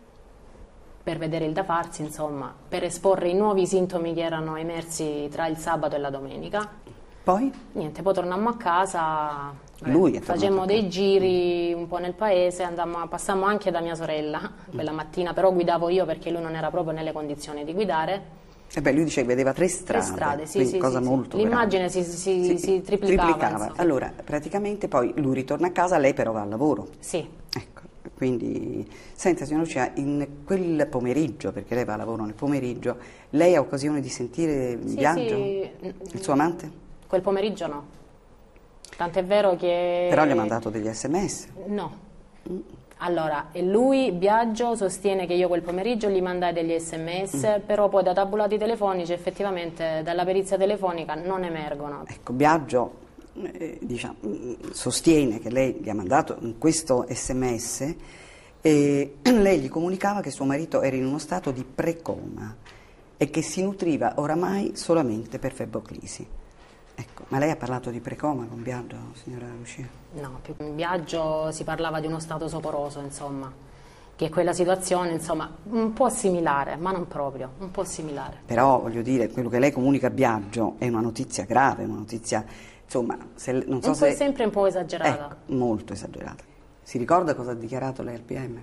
per vedere il da farsi, insomma, per esporre i nuovi sintomi che erano emersi tra il sabato e la domenica. Poi? Niente, poi tornammo a casa, Lui facemmo dei giri un po' nel paese, andammo passammo anche da mia sorella quella mattina, però guidavo io perché lui non era proprio nelle condizioni di guidare. E beh, lui dice che vedeva tre Tre strade, strade, sì, sì, cosa sì, sì. molto L'immagine grave. si, si- si triplicava. insomma. Allora, praticamente poi lui ritorna a casa, lei però va al lavoro. Sì, Ecco, quindi, senta signora Lucia, in quel pomeriggio, perché lei va a lavoro nel pomeriggio, lei ha occasione di sentire Sì, Biagio? sì. Il suo amante? Quel pomeriggio no. Tant'è vero che... Però gli ha mandato degli sms. No. Allora, e lui, Biagio, sostiene che io quel pomeriggio gli mandai degli sms, però poi da tabulati telefonici effettivamente dalla perizia telefonica non emergono. Ecco, Biagio eh, diciamo, mm, sostiene che lei gli ha mandato questo sms e lei gli comunicava che suo marito era in uno stato di precoma e che si nutriva oramai solamente per febboclisi. Ecco, ma lei ha parlato di precoma con Biagio, signora Lucia? No, più in Biagio si parlava di uno stato soporoso, insomma, che quella situazione, insomma, un po' similare, ma non proprio, un po' similare. Però voglio dire, quello che lei comunica a Biagio è una notizia grave, una notizia, insomma, se- non so un se... sempre un po' esagerata. Ecco, molto esagerata. Si ricorda cosa ha dichiarato lei al PM?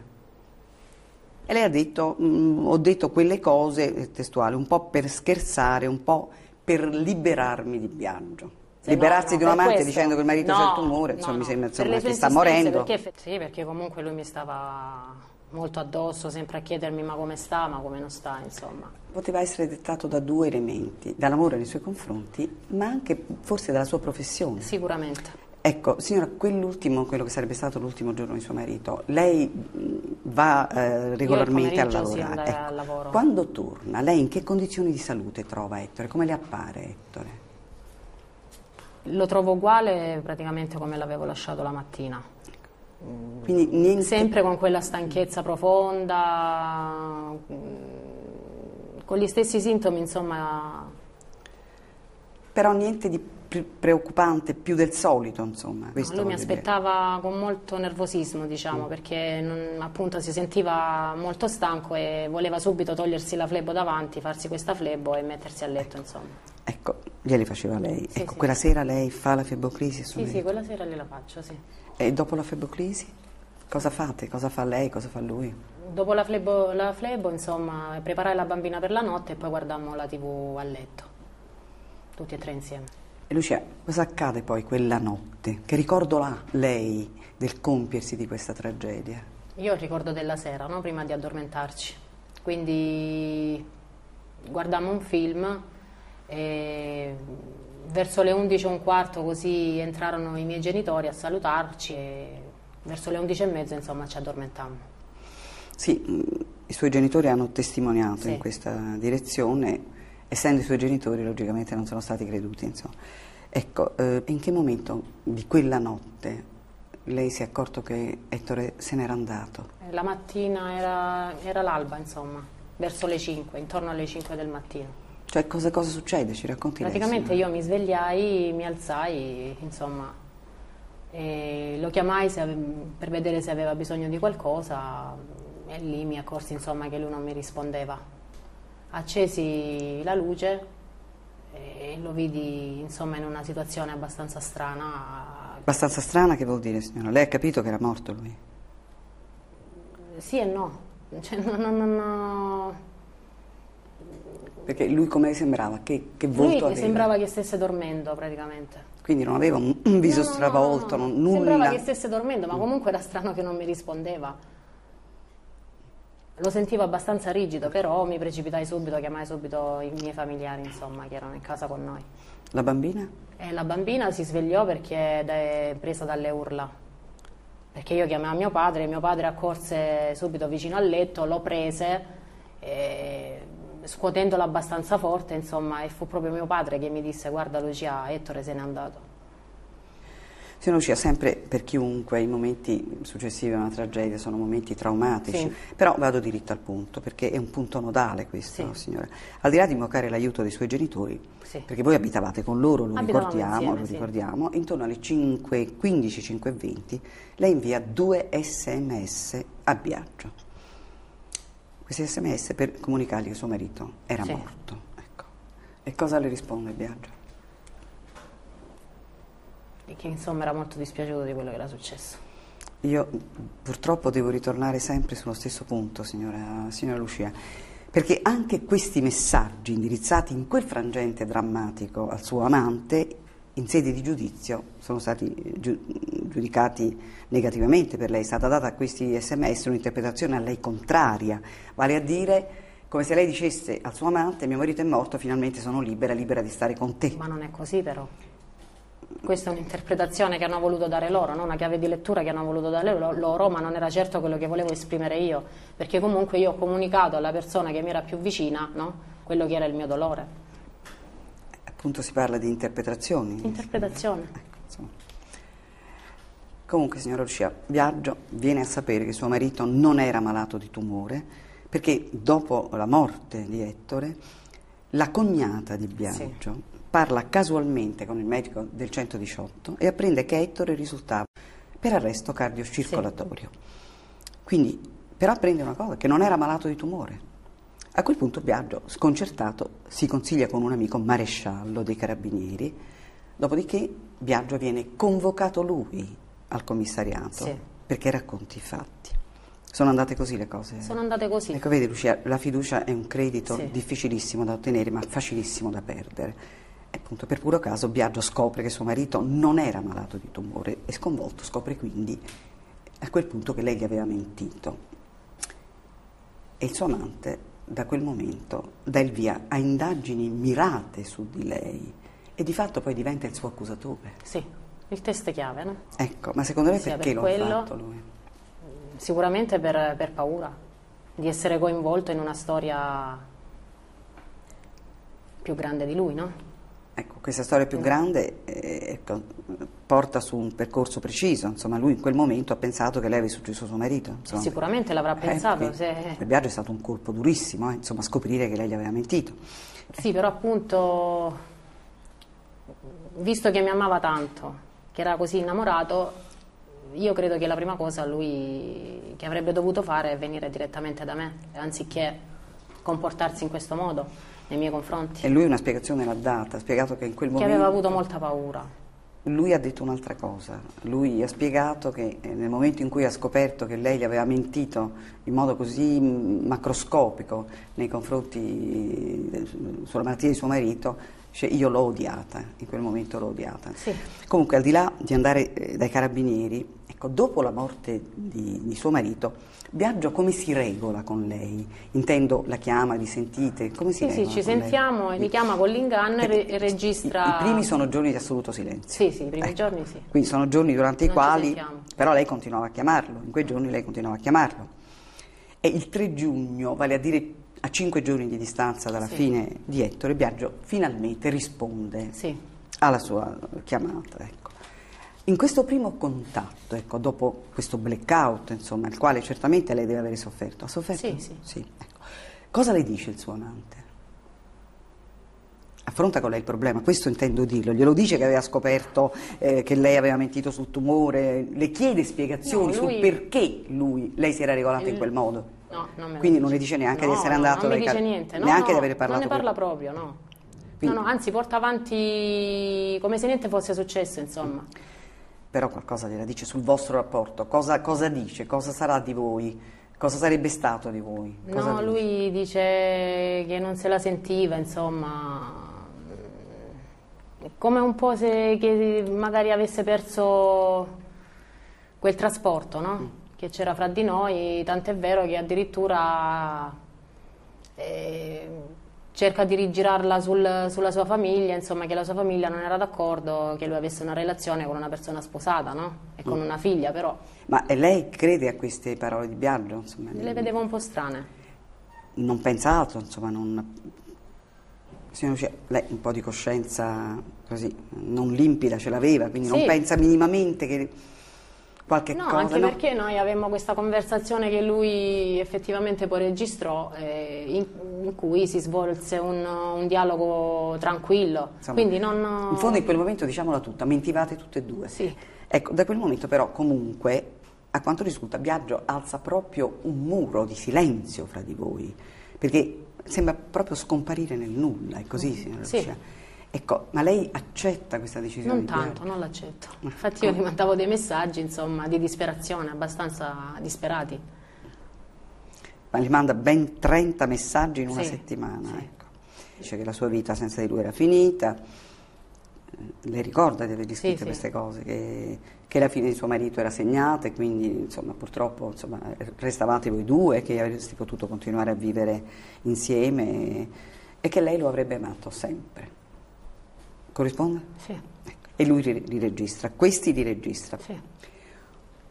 E lei ha detto, "Mm, ho detto quelle cose eh, testuali, un po' per scherzare, un po' per liberarmi di Biagio. Se Liberarsi no, di no, un per amante questo- dicendo che il marito no, il tumore, insomma, mi sembra insomma, che sta morendo. Perché, sì, perché comunque lui mi stava molto addosso, sempre a chiedermi ma come sta, ma come non sta, insomma. Poteva essere dettato da due elementi, dall'amore nei suoi confronti, ma anche forse dalla sua professione. Sicuramente. Ecco, signora, quell'ultimo, quello che sarebbe stato l'ultimo giorno di suo marito, lei va eh, regolarmente a sì, lavorare. andai Ecco, al lavoro. Quando torna, lei in che condizioni di salute trova Ettore? Come le appare Ettore? Lo trovo uguale praticamente come l'avevo lasciato la mattina. Quindi niente... Sempre con quella stanchezza profonda, mm, con gli stessi sintomi, insomma. Però niente di preoccupante, più del solito, insomma. No, lui mi voglio dire. aspettava con molto nervosismo, diciamo, perché non- appunto si sentiva molto stanco e voleva subito togliersi la flebo davanti, farsi questa flebo e mettersi a letto, insomma. Ecco, gliele faceva lei. Sì, ecco, sì. quella sera lei fa la febbocrisi? Sì, sì, quella sera gliela faccio, sì. E dopo la febbocrisi? Cosa fate? Cosa fa lei? Cosa fa lui? Dopo la flebo, la flebo, insomma, preparai la bambina per la notte e poi guardammo la tv a letto, tutti e tre insieme. E Lucia, cosa accade poi quella notte? Che ricordo ha lei del compiersi di questa tragedia? Io ricordo della sera, no? prima di addormentarci. Quindi guardammo un film e verso le 11 e un quarto così entrarono i miei genitori a salutarci e verso le 11 e mezza insomma ci addormentammo. Sì, mh, i suoi genitori hanno testimoniato Sì. in questa direzione, essendo i suoi genitori logicamente non sono stati creduti. Insomma. Ecco, eh, in che momento di quella notte lei si è accorto che Ettore se n'era andato? E La mattina era, era l'alba insomma, verso le 5, intorno alle 5 del mattino. Cioè cosa, cosa succede? Ci racconti lei, Praticamente signora? io mi svegliai, mi alzai, insomma, lo chiamai ave- per vedere se aveva bisogno di qualcosa e lì mi accorsi insomma che lui non mi rispondeva. Accesi la luce e lo vidi insomma in una situazione abbastanza strana. Abbastanza strana che vuol dire, signora? Lei ha capito che era morto lui? Sì e no, Cioè, non- non- non- Perché lui come sembrava? Che, che volto lui aveva? sembrava che stesse dormendo praticamente. Quindi non aveva un, viso No, no, no, stravolto, no, no. nulla. Sembrava che stesse dormendo, ma comunque era strano che non mi rispondeva. Lo sentivo abbastanza rigido, però mi precipitai subito, chiamai subito i miei familiari, insomma, che erano in casa con noi. La bambina? E la bambina si svegliò perché è presa dalle urla. Perché io chiamai mio padre, mio padre accorse subito vicino al letto, lo prese, e, scuotendolo abbastanza forte, insomma, e fu proprio mio padre che mi disse guarda Lucia, Ettore se n'è andato. Signora Lucia, sempre per chiunque i momenti successivi a una tragedia sono momenti traumatici, Sì. però vado diritto al punto, perché è un punto nodale questo, Sì. signora. Al di là di invocare l'aiuto dei suoi genitori, Sì. perché voi abitavate con loro, lo Abitavamo ricordiamo, insieme, lo ricordiamo, intorno alle 5.15, 5.20, lei invia due sms a Biagio. Questi sms per comunicargli che suo marito era morto. Ecco. E cosa le risponde Biagio? E che insomma era molto dispiaciuto di quello che era successo. Io purtroppo devo ritornare sempre sullo stesso punto, signora, signora Lucia, perché anche questi messaggi indirizzati in quel frangente drammatico al suo amante, in sede di giudizio, sono stati giu- giudicati negativamente per lei. È stata data a questi sms un'interpretazione a lei contraria, vale a dire come se lei dicesse al suo amante mio marito è morto, finalmente sono libera, libera di stare con te. Ma non è così però. Questa è un'interpretazione che hanno voluto dare loro, no? una chiave di lettura che hanno voluto dare lo- loro, ma non era certo quello che volevo esprimere io, perché comunque io ho comunicato alla persona che mi era più vicina no? quello che era il mio dolore. Appunto si parla di interpretazioni. Interpretazione. Ecco. Comunque, signora Lucia, Biagio viene a sapere che suo marito non era malato di tumore perché dopo la morte di Ettore, la cognata di Biagio parla casualmente con il medico del 118 e apprende che Ettore risultava per arresto cardiocircolatorio. Quindi, però apprende una cosa, che non era malato di tumore. A quel punto Biagio, sconcertato, si consiglia con un amico maresciallo dei carabinieri, dopodiché Biagio viene convocato lui al commissariato Sì. perché racconti i fatti. Sono andate così le cose? Sono andate così. Ecco, vedi Lucia, la fiducia è un credito Sì. difficilissimo da ottenere, ma facilissimo da perdere. Appunto, per puro caso Biagio scopre che suo marito non era malato di tumore e sconvolto scopre quindi a quel punto che lei gli aveva mentito. E il suo amante da quel momento dà il via a indagini mirate su di lei e di fatto poi diventa il suo accusatore. Sì, il test chiave, no? Ecco, ma secondo lei Sia perché per lo ha quello- fatto lui? Sicuramente per, per paura di essere coinvolto in una storia più grande di lui, no? Ecco, questa storia più grande eh, ecco, porta su un percorso preciso, insomma lui in quel momento ha pensato che lei avesse ucciso suo marito. Insomma. Sicuramente l'avrà Eh, pensato. perché se- Per Biagio è stato un colpo durissimo, eh, insomma, scoprire che lei gli aveva mentito. Sì, però appunto, visto che mi amava tanto, che era così innamorato, io credo che la prima cosa lui che avrebbe dovuto fare è venire direttamente da me, anziché comportarsi in questo modo nei miei confronti, E lui una spiegazione l'ha data, ha spiegato che in quel che momento... aveva avuto molta paura. Lui ha detto un'altra cosa, lui ha spiegato che eh, nel momento in cui ha scoperto che lei gli aveva mentito in modo così mm, macroscopico nei confronti eh, sulla malattia di suo marito, dice io l'ho odiata, in quel momento l'ho odiata. Sì. Comunque al di là di andare eh, dai carabinieri, ecco, dopo la morte di, di suo marito, Biagio come si regola con lei? Intendo, la chiama, vi sentite? Come si Sì, sì, ci con lei? sentiamo, mi chiama con l'inganno e, re- e registra... I, I primi sono giorni di assoluto silenzio. Sì, sì, i primi Ecco. giorni sì. Quindi sono giorni durante i Non ci quali, sentiamo. però lei continuava a chiamarlo, in quei giorni lei continuava a chiamarlo. E il 3 giugno, vale a dire a 5 giorni di distanza dalla Sì. fine di Ettore, Biagio finalmente risponde Sì. alla sua chiamata. ecco. In questo primo contatto, ecco, dopo questo blackout, insomma, il quale certamente lei deve avere sofferto, ha sofferto? Sì, sì. ecco. Cosa le dice il suo amante? Affronta con lei il problema, questo intendo dirlo, glielo dice che aveva scoperto eh, che lei aveva mentito sul tumore, le chiede spiegazioni No, lui- sul perché lui, lei si era regolata in quel modo. No, non Quindi non le dice neanche di No, essere no, andato non mi dice niente, no, neanche di avere parlato Non ne parla proprio, no. Quindi- No, anzi porta avanti come se niente fosse successo, insomma. Però qualcosa gliela dice sul vostro rapporto, cosa, cosa dice, cosa sarà di voi, cosa sarebbe stato di voi? Cosa No, dice? lui dice che non se la sentiva, insomma, come un po' se che magari avesse perso quel trasporto, no? Mm. Che c'era fra di noi, tant'è vero che addirittura eh, cerca di rigirarla sul- sulla sua famiglia, insomma, che la sua famiglia non era d'accordo che lui avesse una relazione con una persona sposata, no? E Mm. con una figlia, però Ma lei crede a queste parole di Biagio? Insomma, le vedevo un po' strane. Non pensa altro, insomma, non... Signor Lucia, lei un po' di coscienza così, non limpida ce l'aveva, quindi non Sì. pensa minimamente che qualche No, cosa... anche no? perché noi avevamo questa conversazione che lui effettivamente poi registrò, eh, in, in cui si svolse un, un dialogo tranquillo. Insomma, Quindi non... In fondo in quel momento, diciamola tutta, mentivate tutte e due. Sì. Ecco, da quel momento però comunque, a quanto risulta, Biagio alza proprio un muro di silenzio fra di voi, perché sembra proprio scomparire nel nulla, è così, signora Sì. Lucia? Ecco, ma lei accetta questa decisione Non tanto, non l'accetto. Infatti io gli mandavo dei messaggi, insomma, di disperazione, abbastanza disperati. Ma gli manda ben 30 messaggi in una Sì, settimana. sì. ecco. Dice che la sua vita senza di lui era finita. Eh, Le ricorda di avergli scritto sì. queste cose, che, che la fine di suo marito era segnata e quindi insomma, purtroppo insomma, restavate voi due, che avreste potuto continuare a vivere insieme e, e che lei lo avrebbe amato sempre. Corrisponde? Sì, Ecco. E lui li, li registra, questi li registra. sì.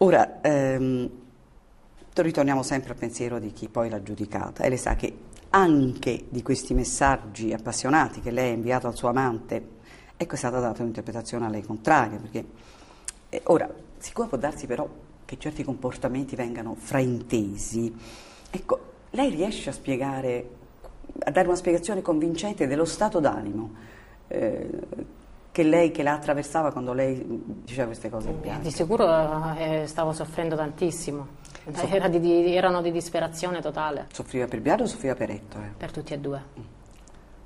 Ora, ehm, ritorniamo sempre al pensiero di chi poi l'ha giudicata e lei sa che anche di questi messaggi appassionati che lei ha inviato al suo amante, ecco è stata data un'interpretazione a lei contraria, perché eh, ora, siccome può darsi però che certi comportamenti vengano fraintesi, ecco, lei riesce a spiegare, a dare una spiegazione convincente dello stato d'animo eh, che lei, che la attraversava quando lei diceva queste cose Biagio? Di sicuro eh, stavo soffrendo tantissimo. Era di- di- erano di disperazione totale, Soffriva per Biagio o soffriva per Ettore? per tutti e due.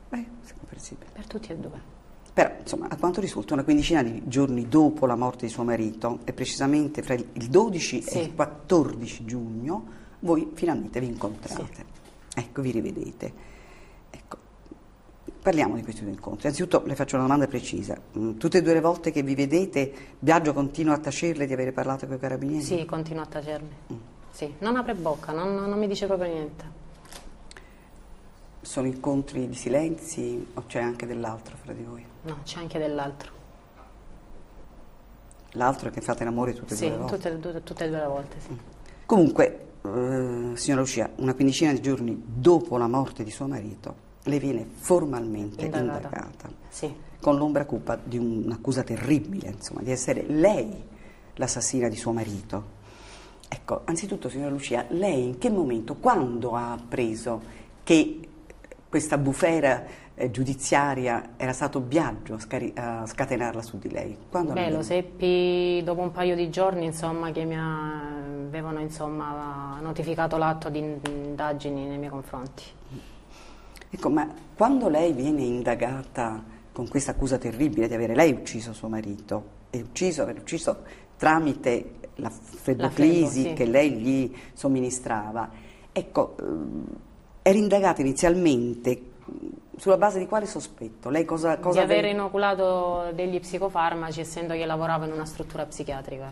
Beh, è comprensibile. Per tutti e due. Però, insomma, a quanto risulta, una quindicina di giorni dopo la morte di suo marito, e precisamente fra il il 12 e Sì. il 14 giugno, voi finalmente vi incontrate. Ecco, vi rivedete. Parliamo di questi due incontri. Anzitutto le faccio una domanda precisa. Mm, Tutte e due le volte che vi vedete, Biagio continua a tacerle di avere parlato con i carabinieri? Sì, continua a tacermi. Sì, non apre bocca, non, non mi dice proprio niente. Sono incontri di silenzi o c'è anche dell'altro fra di voi? No, c'è anche dell'altro. L'altro è che fate l'amore tutte e Sì, due le volte? tutte, e due- tutte e due le volte, sì. Comunque, eh, signora Lucia, una quindicina di giorni dopo la morte di suo marito, le viene formalmente Indagata. indagata. Sì. con l'ombra cupa di un'accusa terribile, insomma, di essere lei l'assassina di suo marito. Ecco, anzitutto, signora Lucia, lei in che momento, quando ha appreso che questa bufera eh, giudiziaria era stato Biagio a, a scatenarla su di lei? Quando Beh, lo seppi dopo un paio di giorni, insomma, che mi avevano insomma, notificato l'atto di indagini nei miei confronti. Ecco, ma quando lei viene indagata con questa accusa terribile di avere lei ucciso suo marito, e ucciso, aver ucciso tramite la flebboclisi sì. che lei gli somministrava. Ecco, eh, era indagata inizialmente sulla base di quale sospetto? Lei cosa, cosa di aver inoculato degli psicofarmaci essendo che lavorava in una struttura psichiatrica.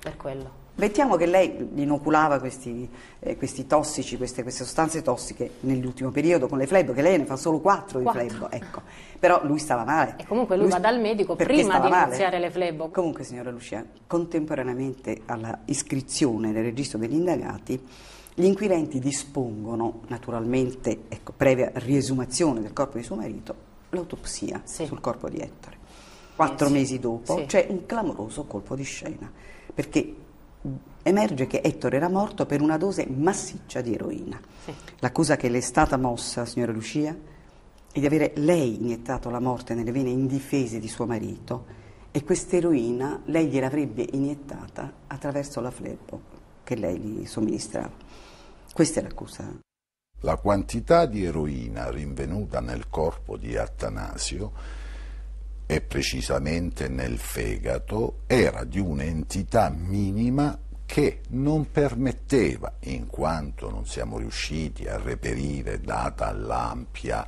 Per quello. Mettiamo che lei inoculava questi, eh, questi tossici, queste, queste, sostanze tossiche nell'ultimo periodo con le flebo, che lei ne fa solo quattro di flebo, ecco. Però lui stava male. E comunque lui, lui va dal medico prima di male. iniziare le flebo. Comunque, signora Lucia, contemporaneamente alla iscrizione nel registro degli indagati, gli inquirenti dispongono, naturalmente, ecco, previa riesumazione del corpo di suo marito, l'autopsia sì. sul corpo di Ettore. Quattro sì, mesi dopo sì. c'è un clamoroso colpo di scena, perché emerge che Ettore era morto per una dose massiccia di eroina. Sì. L'accusa che le è stata mossa, signora Lucia, è di avere lei iniettato la morte nelle vene indifese di suo marito e questa eroina lei gliel'avrebbe iniettata attraverso la flebo che lei gli somministrava. Questa è l'accusa. La quantità di eroina rinvenuta nel corpo di Attanasio e precisamente nel fegato era di un'entità minima che non permetteva, in quanto non siamo riusciti a reperire, data l'ampia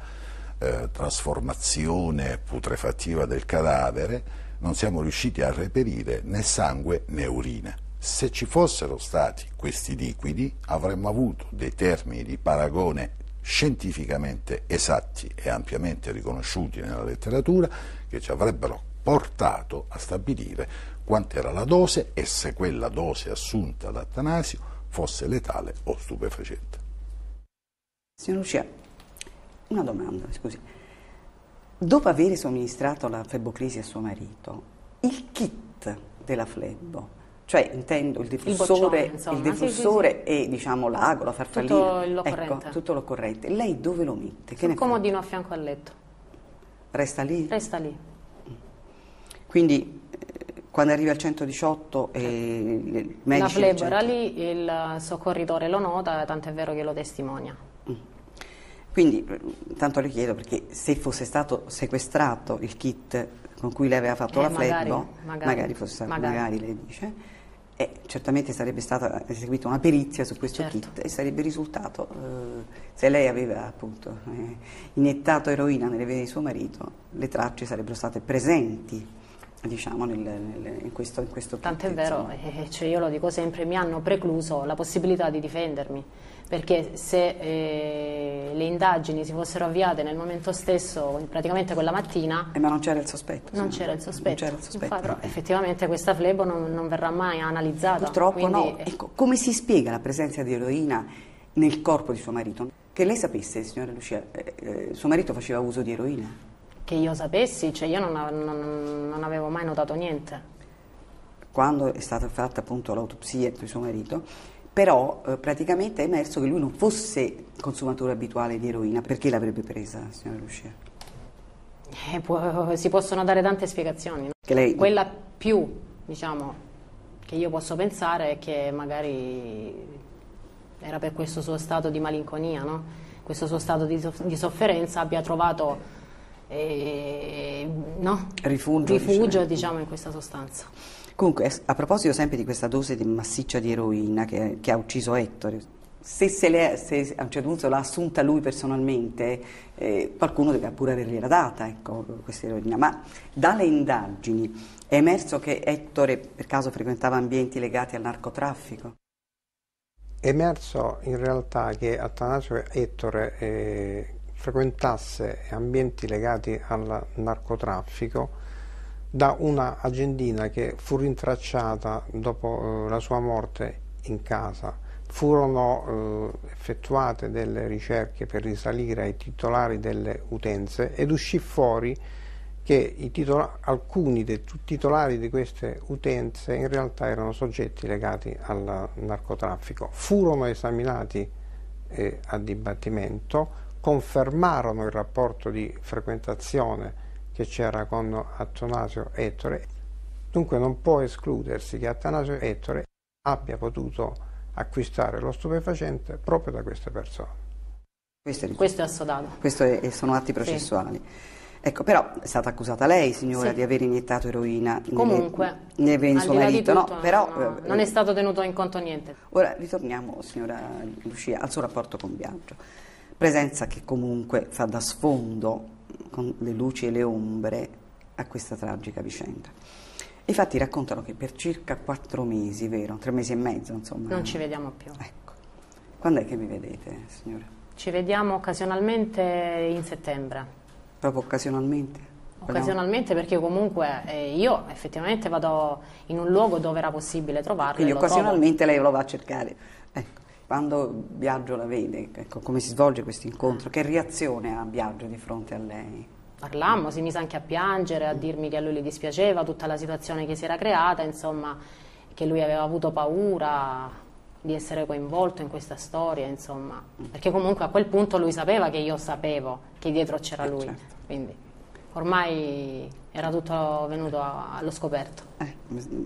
eh, trasformazione putrefattiva del cadavere, non siamo riusciti a reperire né sangue né urina. Se ci fossero stati questi liquidi avremmo avuto dei termini di paragone scientificamente esatti e ampiamente riconosciuti nella letteratura che ci avrebbero portato a stabilire quant'era la dose e se quella dose assunta da Atanasio fosse letale o stupefacente. Signor Lucia, una domanda, scusi. Dopo aver somministrato la fleboclisi a suo marito, il kit della flebo cioè intendo il diffusore, il, boccione, il diffusore sì, sì, sì. e diciamo l'ago, la farfallina, tutto l'occorrente. Ecco, tutto l'occorrente. Lei dove lo mette? Sul comodino a fianco al letto. Resta lì? Resta lì. Quindi eh, quando arriva al 118 e il medico... La flebo era lì, il soccorritore lo nota, tant'è vero che lo testimonia. Mm. Quindi, eh, tanto le chiedo, perché se fosse stato sequestrato il kit con cui lei aveva fatto eh, la flebo, magari, magari, magari. magari lei dice, e certamente sarebbe stata eseguita una perizia su questo certo. kit e sarebbe risultato, eh, se lei aveva appunto eh, iniettato eroina nelle vene di suo marito, le tracce sarebbero state presenti diciamo, nel, nel, in questo, in questo. Tant'è vero, eh, cioè io lo dico sempre, mi hanno precluso la possibilità di difendermi perché se eh, le indagini si fossero avviate nel momento stesso, praticamente quella mattina... Eh, ma non c'era il sospetto. Non c'era il sospetto. il sospetto. Infatti, però effettivamente questa flebo non, non, verrà mai analizzata. Purtroppo quindi... no. Ecco, come si spiega la presenza di eroina nel corpo di suo marito? Che lei sapesse, signora Lucia, eh, eh, suo marito faceva uso di eroina? Che io sapessi, cioè io non, non, non avevo mai notato niente. Quando è stata fatta appunto l'autopsia di suo marito, però eh, praticamente è emerso che lui non fosse consumatore abituale di eroina, perché l'avrebbe presa, signora Lucia? Eh, può, si possono dare tante spiegazioni. No? Lei... Quella più, diciamo, che io posso pensare è che magari era per questo suo stato di malinconia, no? questo suo stato di, di sofferenza abbia trovato eh, no? rifugio, rifugio diciamo, in questa sostanza. Comunque, a proposito sempre di questa dose di massiccia di eroina che, che ha ucciso Ettore, se, se, se, a un certo punto l'ha assunta lui personalmente, eh, qualcuno deve pure avergliela data, ecco, questa eroina. Ma dalle indagini è emerso che Ettore per caso frequentava ambienti legati al narcotraffico? È emerso in realtà che Atanasio Ettore eh, frequentasse ambienti legati al narcotraffico da una agendina che fu rintracciata dopo eh, la sua morte in casa. furono eh, effettuate delle ricerche per risalire ai titolari delle utenze ed uscì fuori che alcuni dei titolari di queste utenze in realtà erano soggetti legati al narcotraffico. Furono esaminati eh, a dibattimento, confermarono il rapporto di frequentazione che c'era con Attanasio Ettore, dunque non può escludersi che Attanasio Ettore abbia potuto acquistare lo stupefacente proprio da queste persone. Questo è, Questo è assodato. Questo è, sono atti processuali. Sì. Ecco, però è stata accusata lei, signora, sì. di aver iniettato eroina Comunque, nelle vene suo marito, tutto, no? Però, no, eh, non è stato tenuto in conto niente. Ora ritorniamo, signora Lucia, al suo rapporto con Biagio. Presenza che comunque fa da sfondo con le luci e le ombre a questa tragica vicenda. Infatti raccontano che per circa quattro mesi, vero? Tre mesi e mezzo, insomma. Non ci vediamo più. Ecco. Quando è che vi vedete, signora? Ci vediamo occasionalmente in settembre. Proprio occasionalmente? Occasionalmente perché comunque eh, io effettivamente vado in un luogo dove era possibile trovarlo. Quindi occasionalmente trovo. lei lo va a cercare. Quando Biagio la vede, ecco, come si svolge questo incontro? Che reazione ha Biagio di fronte a lei? Parlammo, si mise anche a piangere, a dirmi che a lui gli dispiaceva tutta la situazione che si era creata, insomma, che lui aveva avuto paura di essere coinvolto in questa storia, insomma, perché comunque a quel punto lui sapeva che io sapevo che dietro c'era eh, lui, certo. quindi ormai era tutto venuto allo scoperto. Eh,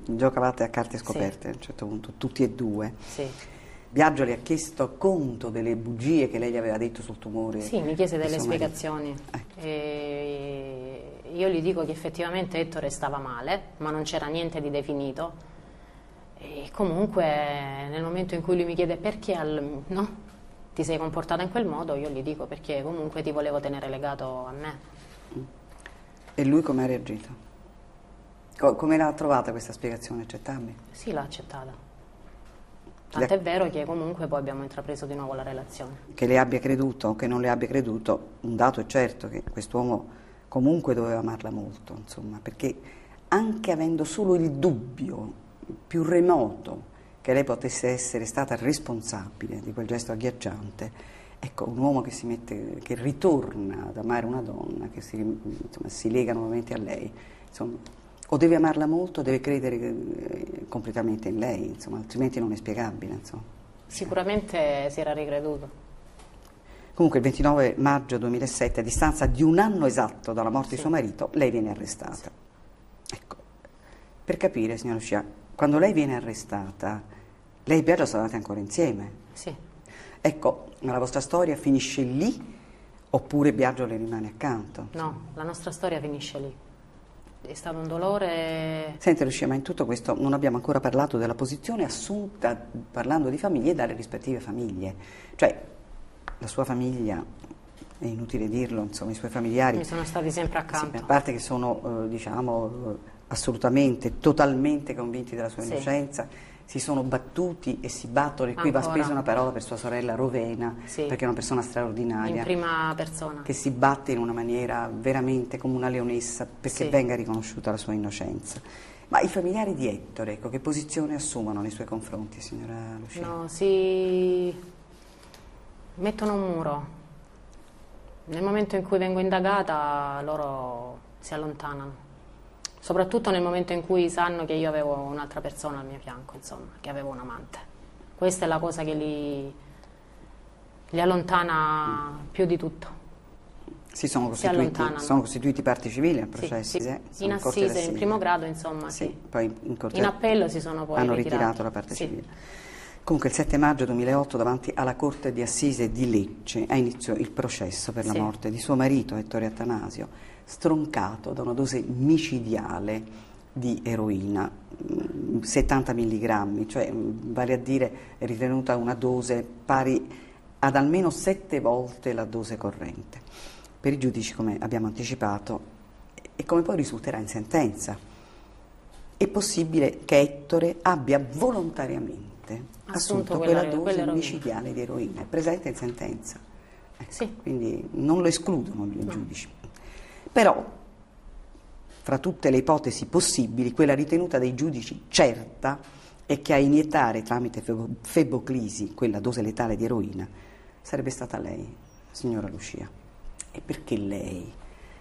giocavate a carte scoperte sì. a un certo punto, tutti e due. Sì. Biagio le ha chiesto conto delle bugie che lei gli aveva detto sul tumore? Sì, mi chiese delle spiegazioni. Ecco. io gli dico che effettivamente Ettore stava male, ma non c'era niente di definito e comunque nel momento in cui lui mi chiede perché al, no, ti sei comportata in quel modo, io gli dico perché comunque ti volevo tenere legato a me. E lui come ha reagito? come l'ha trovata questa spiegazione accettabile? Sì, l'ha accettata. Tant'è le... vero che comunque poi abbiamo intrapreso di nuovo la relazione. Che le abbia creduto o che non le abbia creduto, un dato è certo che quest'uomo comunque doveva amarla molto, insomma, perché anche avendo solo il dubbio più remoto che lei potesse essere stata responsabile di quel gesto agghiacciante, ecco, un uomo che, si mette, che ritorna ad amare una donna, che si, insomma, si lega nuovamente a lei, insomma, o deve amarla molto o deve credere eh, completamente in lei, insomma, altrimenti non è spiegabile. Insomma. Sicuramente si era ricreduto. Comunque il 29 maggio 2007, a distanza di un anno esatto dalla morte sì. di suo marito, lei viene arrestata. Sì. Ecco, per capire, signora Lucia, quando lei viene arrestata, lei e Biagio sono andati ancora insieme. Sì. Ecco, ma la vostra storia finisce lì oppure Biagio le rimane accanto? No, la nostra storia finisce lì. È stato un dolore... Senti Lucia, ma in tutto questo non abbiamo ancora parlato della posizione assunta, parlando di famiglie, dalle rispettive famiglie. Cioè, la sua famiglia, è inutile dirlo, insomma, i suoi familiari... Mi sono stati sempre accanto. Sì, a parte che sono, eh, diciamo assolutamente, totalmente convinti della sua sì. innocenza, si sono battuti e si battono, e qui va spesa una parola per sua sorella Rovena, sì. perché è una persona straordinaria. In prima persona. Che si batte in una maniera veramente come una leonessa perché sì. venga riconosciuta la sua innocenza. Ma i familiari di Ettore, ecco, che posizione assumono nei suoi confronti, signora Lucia? No, si mettono un muro. Nel momento in cui vengo indagata loro si allontanano soprattutto nel momento in cui sanno che io avevo un'altra persona al mio fianco, insomma, che avevo un amante. Questa è la cosa che li, li allontana più di tutto. Si sono costituiti, sono costituiti parti civili al processo? Sì, sì. in assise, in primo grado, insomma, sì. Poi in, corte, in appello si sono poi hanno ritirati. ritirato la parte civile. Comunque il 7 maggio 2008 davanti alla Corte di Assise di Lecce ha iniziato il processo per la morte di suo marito Ettore Attanasio stroncato da una dose micidiale di eroina, 70 mm, mg, cioè mm, vale a dire ritenuta una dose pari ad almeno sette volte la dose corrente. Per i giudici, come abbiamo anticipato, e come poi risulterà in sentenza, è possibile che Ettore abbia volontariamente assunto, assunto quella, quella, dose quella micidiale di eroina, è presente in sentenza. Ecco, sì. Quindi non lo escludono i no. giudici. Però, fra tutte le ipotesi possibili, quella ritenuta dai giudici certa e che a iniettare tramite feboclisi quella dose letale di eroina sarebbe stata lei, signora Lucia. E perché lei?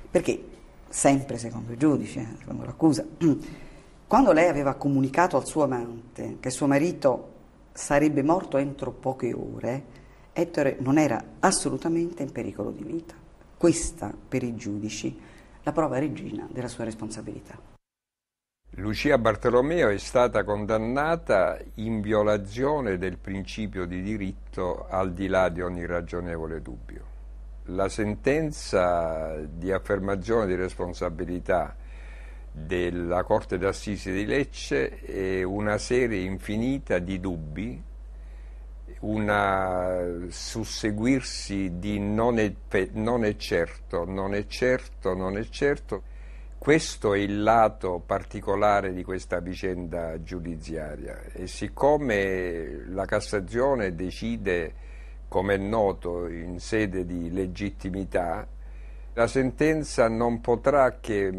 Perché, sempre secondo il giudice, secondo l'accusa, quando lei aveva comunicato al suo amante che suo marito sarebbe morto entro poche ore, Ettore non era assolutamente in pericolo di vita. Questa, per i giudici, la prova regina della sua responsabilità. Lucia Bartolomeo è stata condannata in violazione del principio di diritto al di là di ogni ragionevole dubbio. La sentenza di affermazione di responsabilità della Corte d'Assisi di Lecce è una serie infinita di dubbi, un susseguirsi di non è, non è certo, non è certo, non è certo. Questo è il lato particolare di questa vicenda giudiziaria e siccome la Cassazione decide, come è noto, in sede di legittimità, la sentenza non potrà che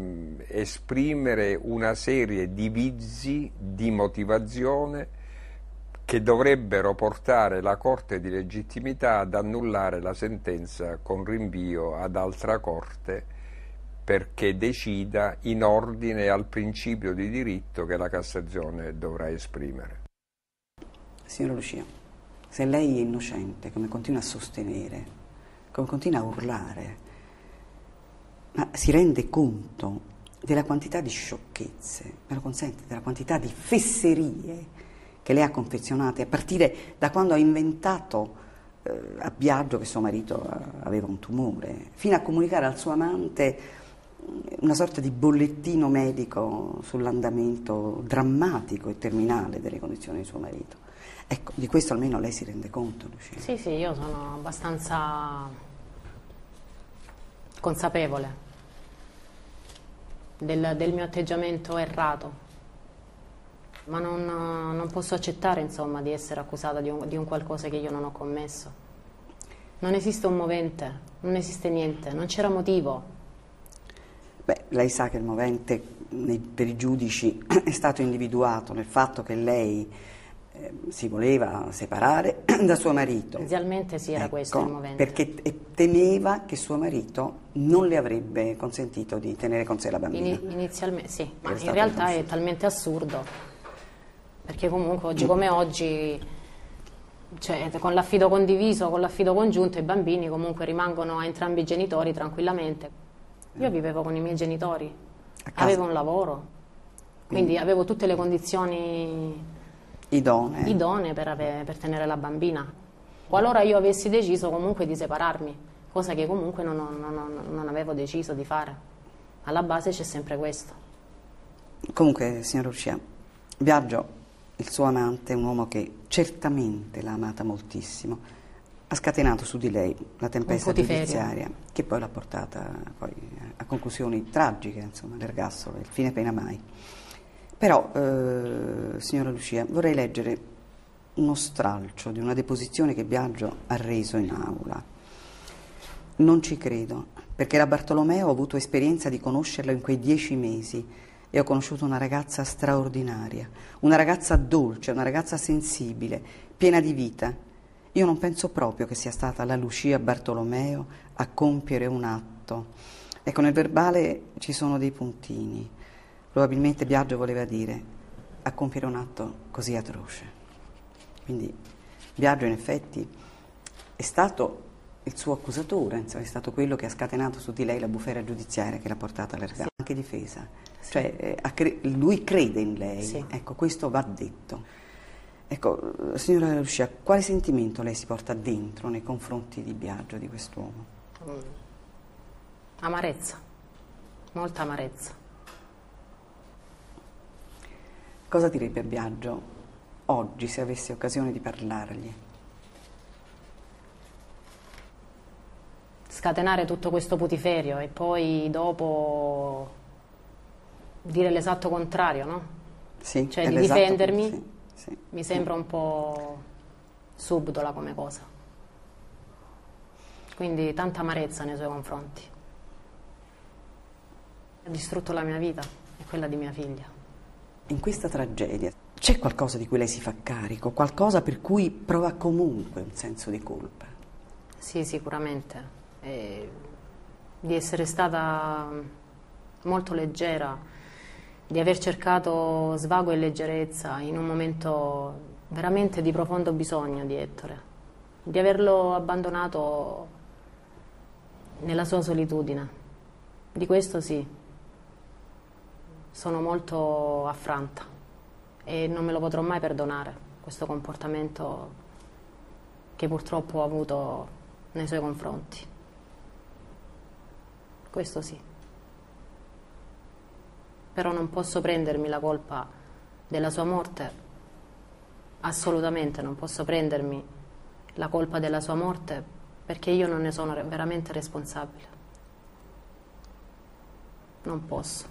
esprimere una serie di vizi di motivazione che dovrebbero portare la Corte di legittimità ad annullare la sentenza con rinvio ad altra Corte perché decida in ordine al principio di diritto che la Cassazione dovrà esprimere. Signora Lucia, se lei è innocente, come continua a sostenere, come continua a urlare, ma si rende conto della quantità di sciocchezze, me lo consente, della quantità di fesserie che lei ha confezionate a partire da quando ha inventato eh, a Biagio che suo marito eh, aveva un tumore, fino a comunicare al suo amante una sorta di bollettino medico sull'andamento drammatico e terminale delle condizioni di suo marito. Ecco, di questo almeno lei si rende conto, Lucia? Sì, sì, io sono abbastanza consapevole del, del mio atteggiamento errato, ma non, non posso accettare insomma, di essere accusata di un, di un qualcosa che io non ho commesso. Non esiste un movente, non esiste niente, non c'era motivo, Beh, lei sa che il movente nei, per i giudici è stato individuato nel fatto che lei eh, si voleva separare da suo marito. Inizialmente sì, era ecco, questo il movente. Perché temeva che suo marito non le avrebbe consentito di tenere con sé la bambina. In, inizialmente sì, ma in realtà è talmente assurdo, perché comunque oggi come oggi cioè, con l'affido condiviso, con l'affido congiunto, i bambini comunque rimangono a entrambi i genitori tranquillamente. Io vivevo con i miei genitori, avevo un lavoro, quindi avevo tutte le condizioni idonee, idonee per, ave- per, tenere la bambina. Qualora io avessi deciso comunque di separarmi, cosa che comunque non, non, non, non avevo deciso di fare. Alla base c'è sempre questo. Comunque, signor Lucia, Viaggio, il suo amante, un uomo che certamente l'ha amata moltissimo ha scatenato su di lei la tempesta giudiziaria che poi l'ha portata poi a conclusioni tragiche, insomma, l'ergastolo, il fine pena mai. Però, eh, signora Lucia, vorrei leggere uno stralcio di una deposizione che Biagio ha reso in aula. Non ci credo, perché da Bartolomeo ho avuto esperienza di conoscerlo in quei dieci mesi e ho conosciuto una ragazza straordinaria, una ragazza dolce, una ragazza sensibile, piena di vita, io non penso proprio che sia stata la Lucia Bartolomeo a compiere un atto. Ecco, nel verbale ci sono dei puntini. Probabilmente Biagio voleva dire a compiere un atto così atroce. Quindi Biagio in effetti è stato il suo accusatore, insomma, è stato quello che ha scatenato su di lei la bufera giudiziaria che l'ha portata all'ergastolo, sì. anche difesa. Cioè, eh, lui crede in lei, sì. ecco, questo va detto. Ecco, signora Lucia, quale sentimento lei si porta dentro nei confronti di Biagio, di quest'uomo? Mm. Amarezza, molta amarezza. Cosa direbbe a Biagio oggi se avesse occasione di parlargli? Scatenare tutto questo putiferio e poi dopo dire l'esatto contrario, no? Sì, cioè di difendermi. Sì sì. Mi sembra un po' subdola come cosa. Quindi tanta amarezza nei suoi confronti. Ha distrutto la mia vita e quella di mia figlia. In questa tragedia C'è qualcosa di cui lei si fa carico, qualcosa per cui prova comunque un senso di colpa? Sì, sicuramente. E di essere stata molto leggera, di aver cercato svago e leggerezza in un momento veramente di profondo bisogno di Ettore, di averlo abbandonato nella sua solitudine. Di questo sì, sono molto affranta e non me lo potrò mai perdonare, questo comportamento che purtroppo ho avuto nei suoi confronti. Questo sì. Però non posso prendermi la colpa della sua morte, assolutamente non posso prendermi la colpa della sua morte perché io non ne sono veramente responsabile. Non posso.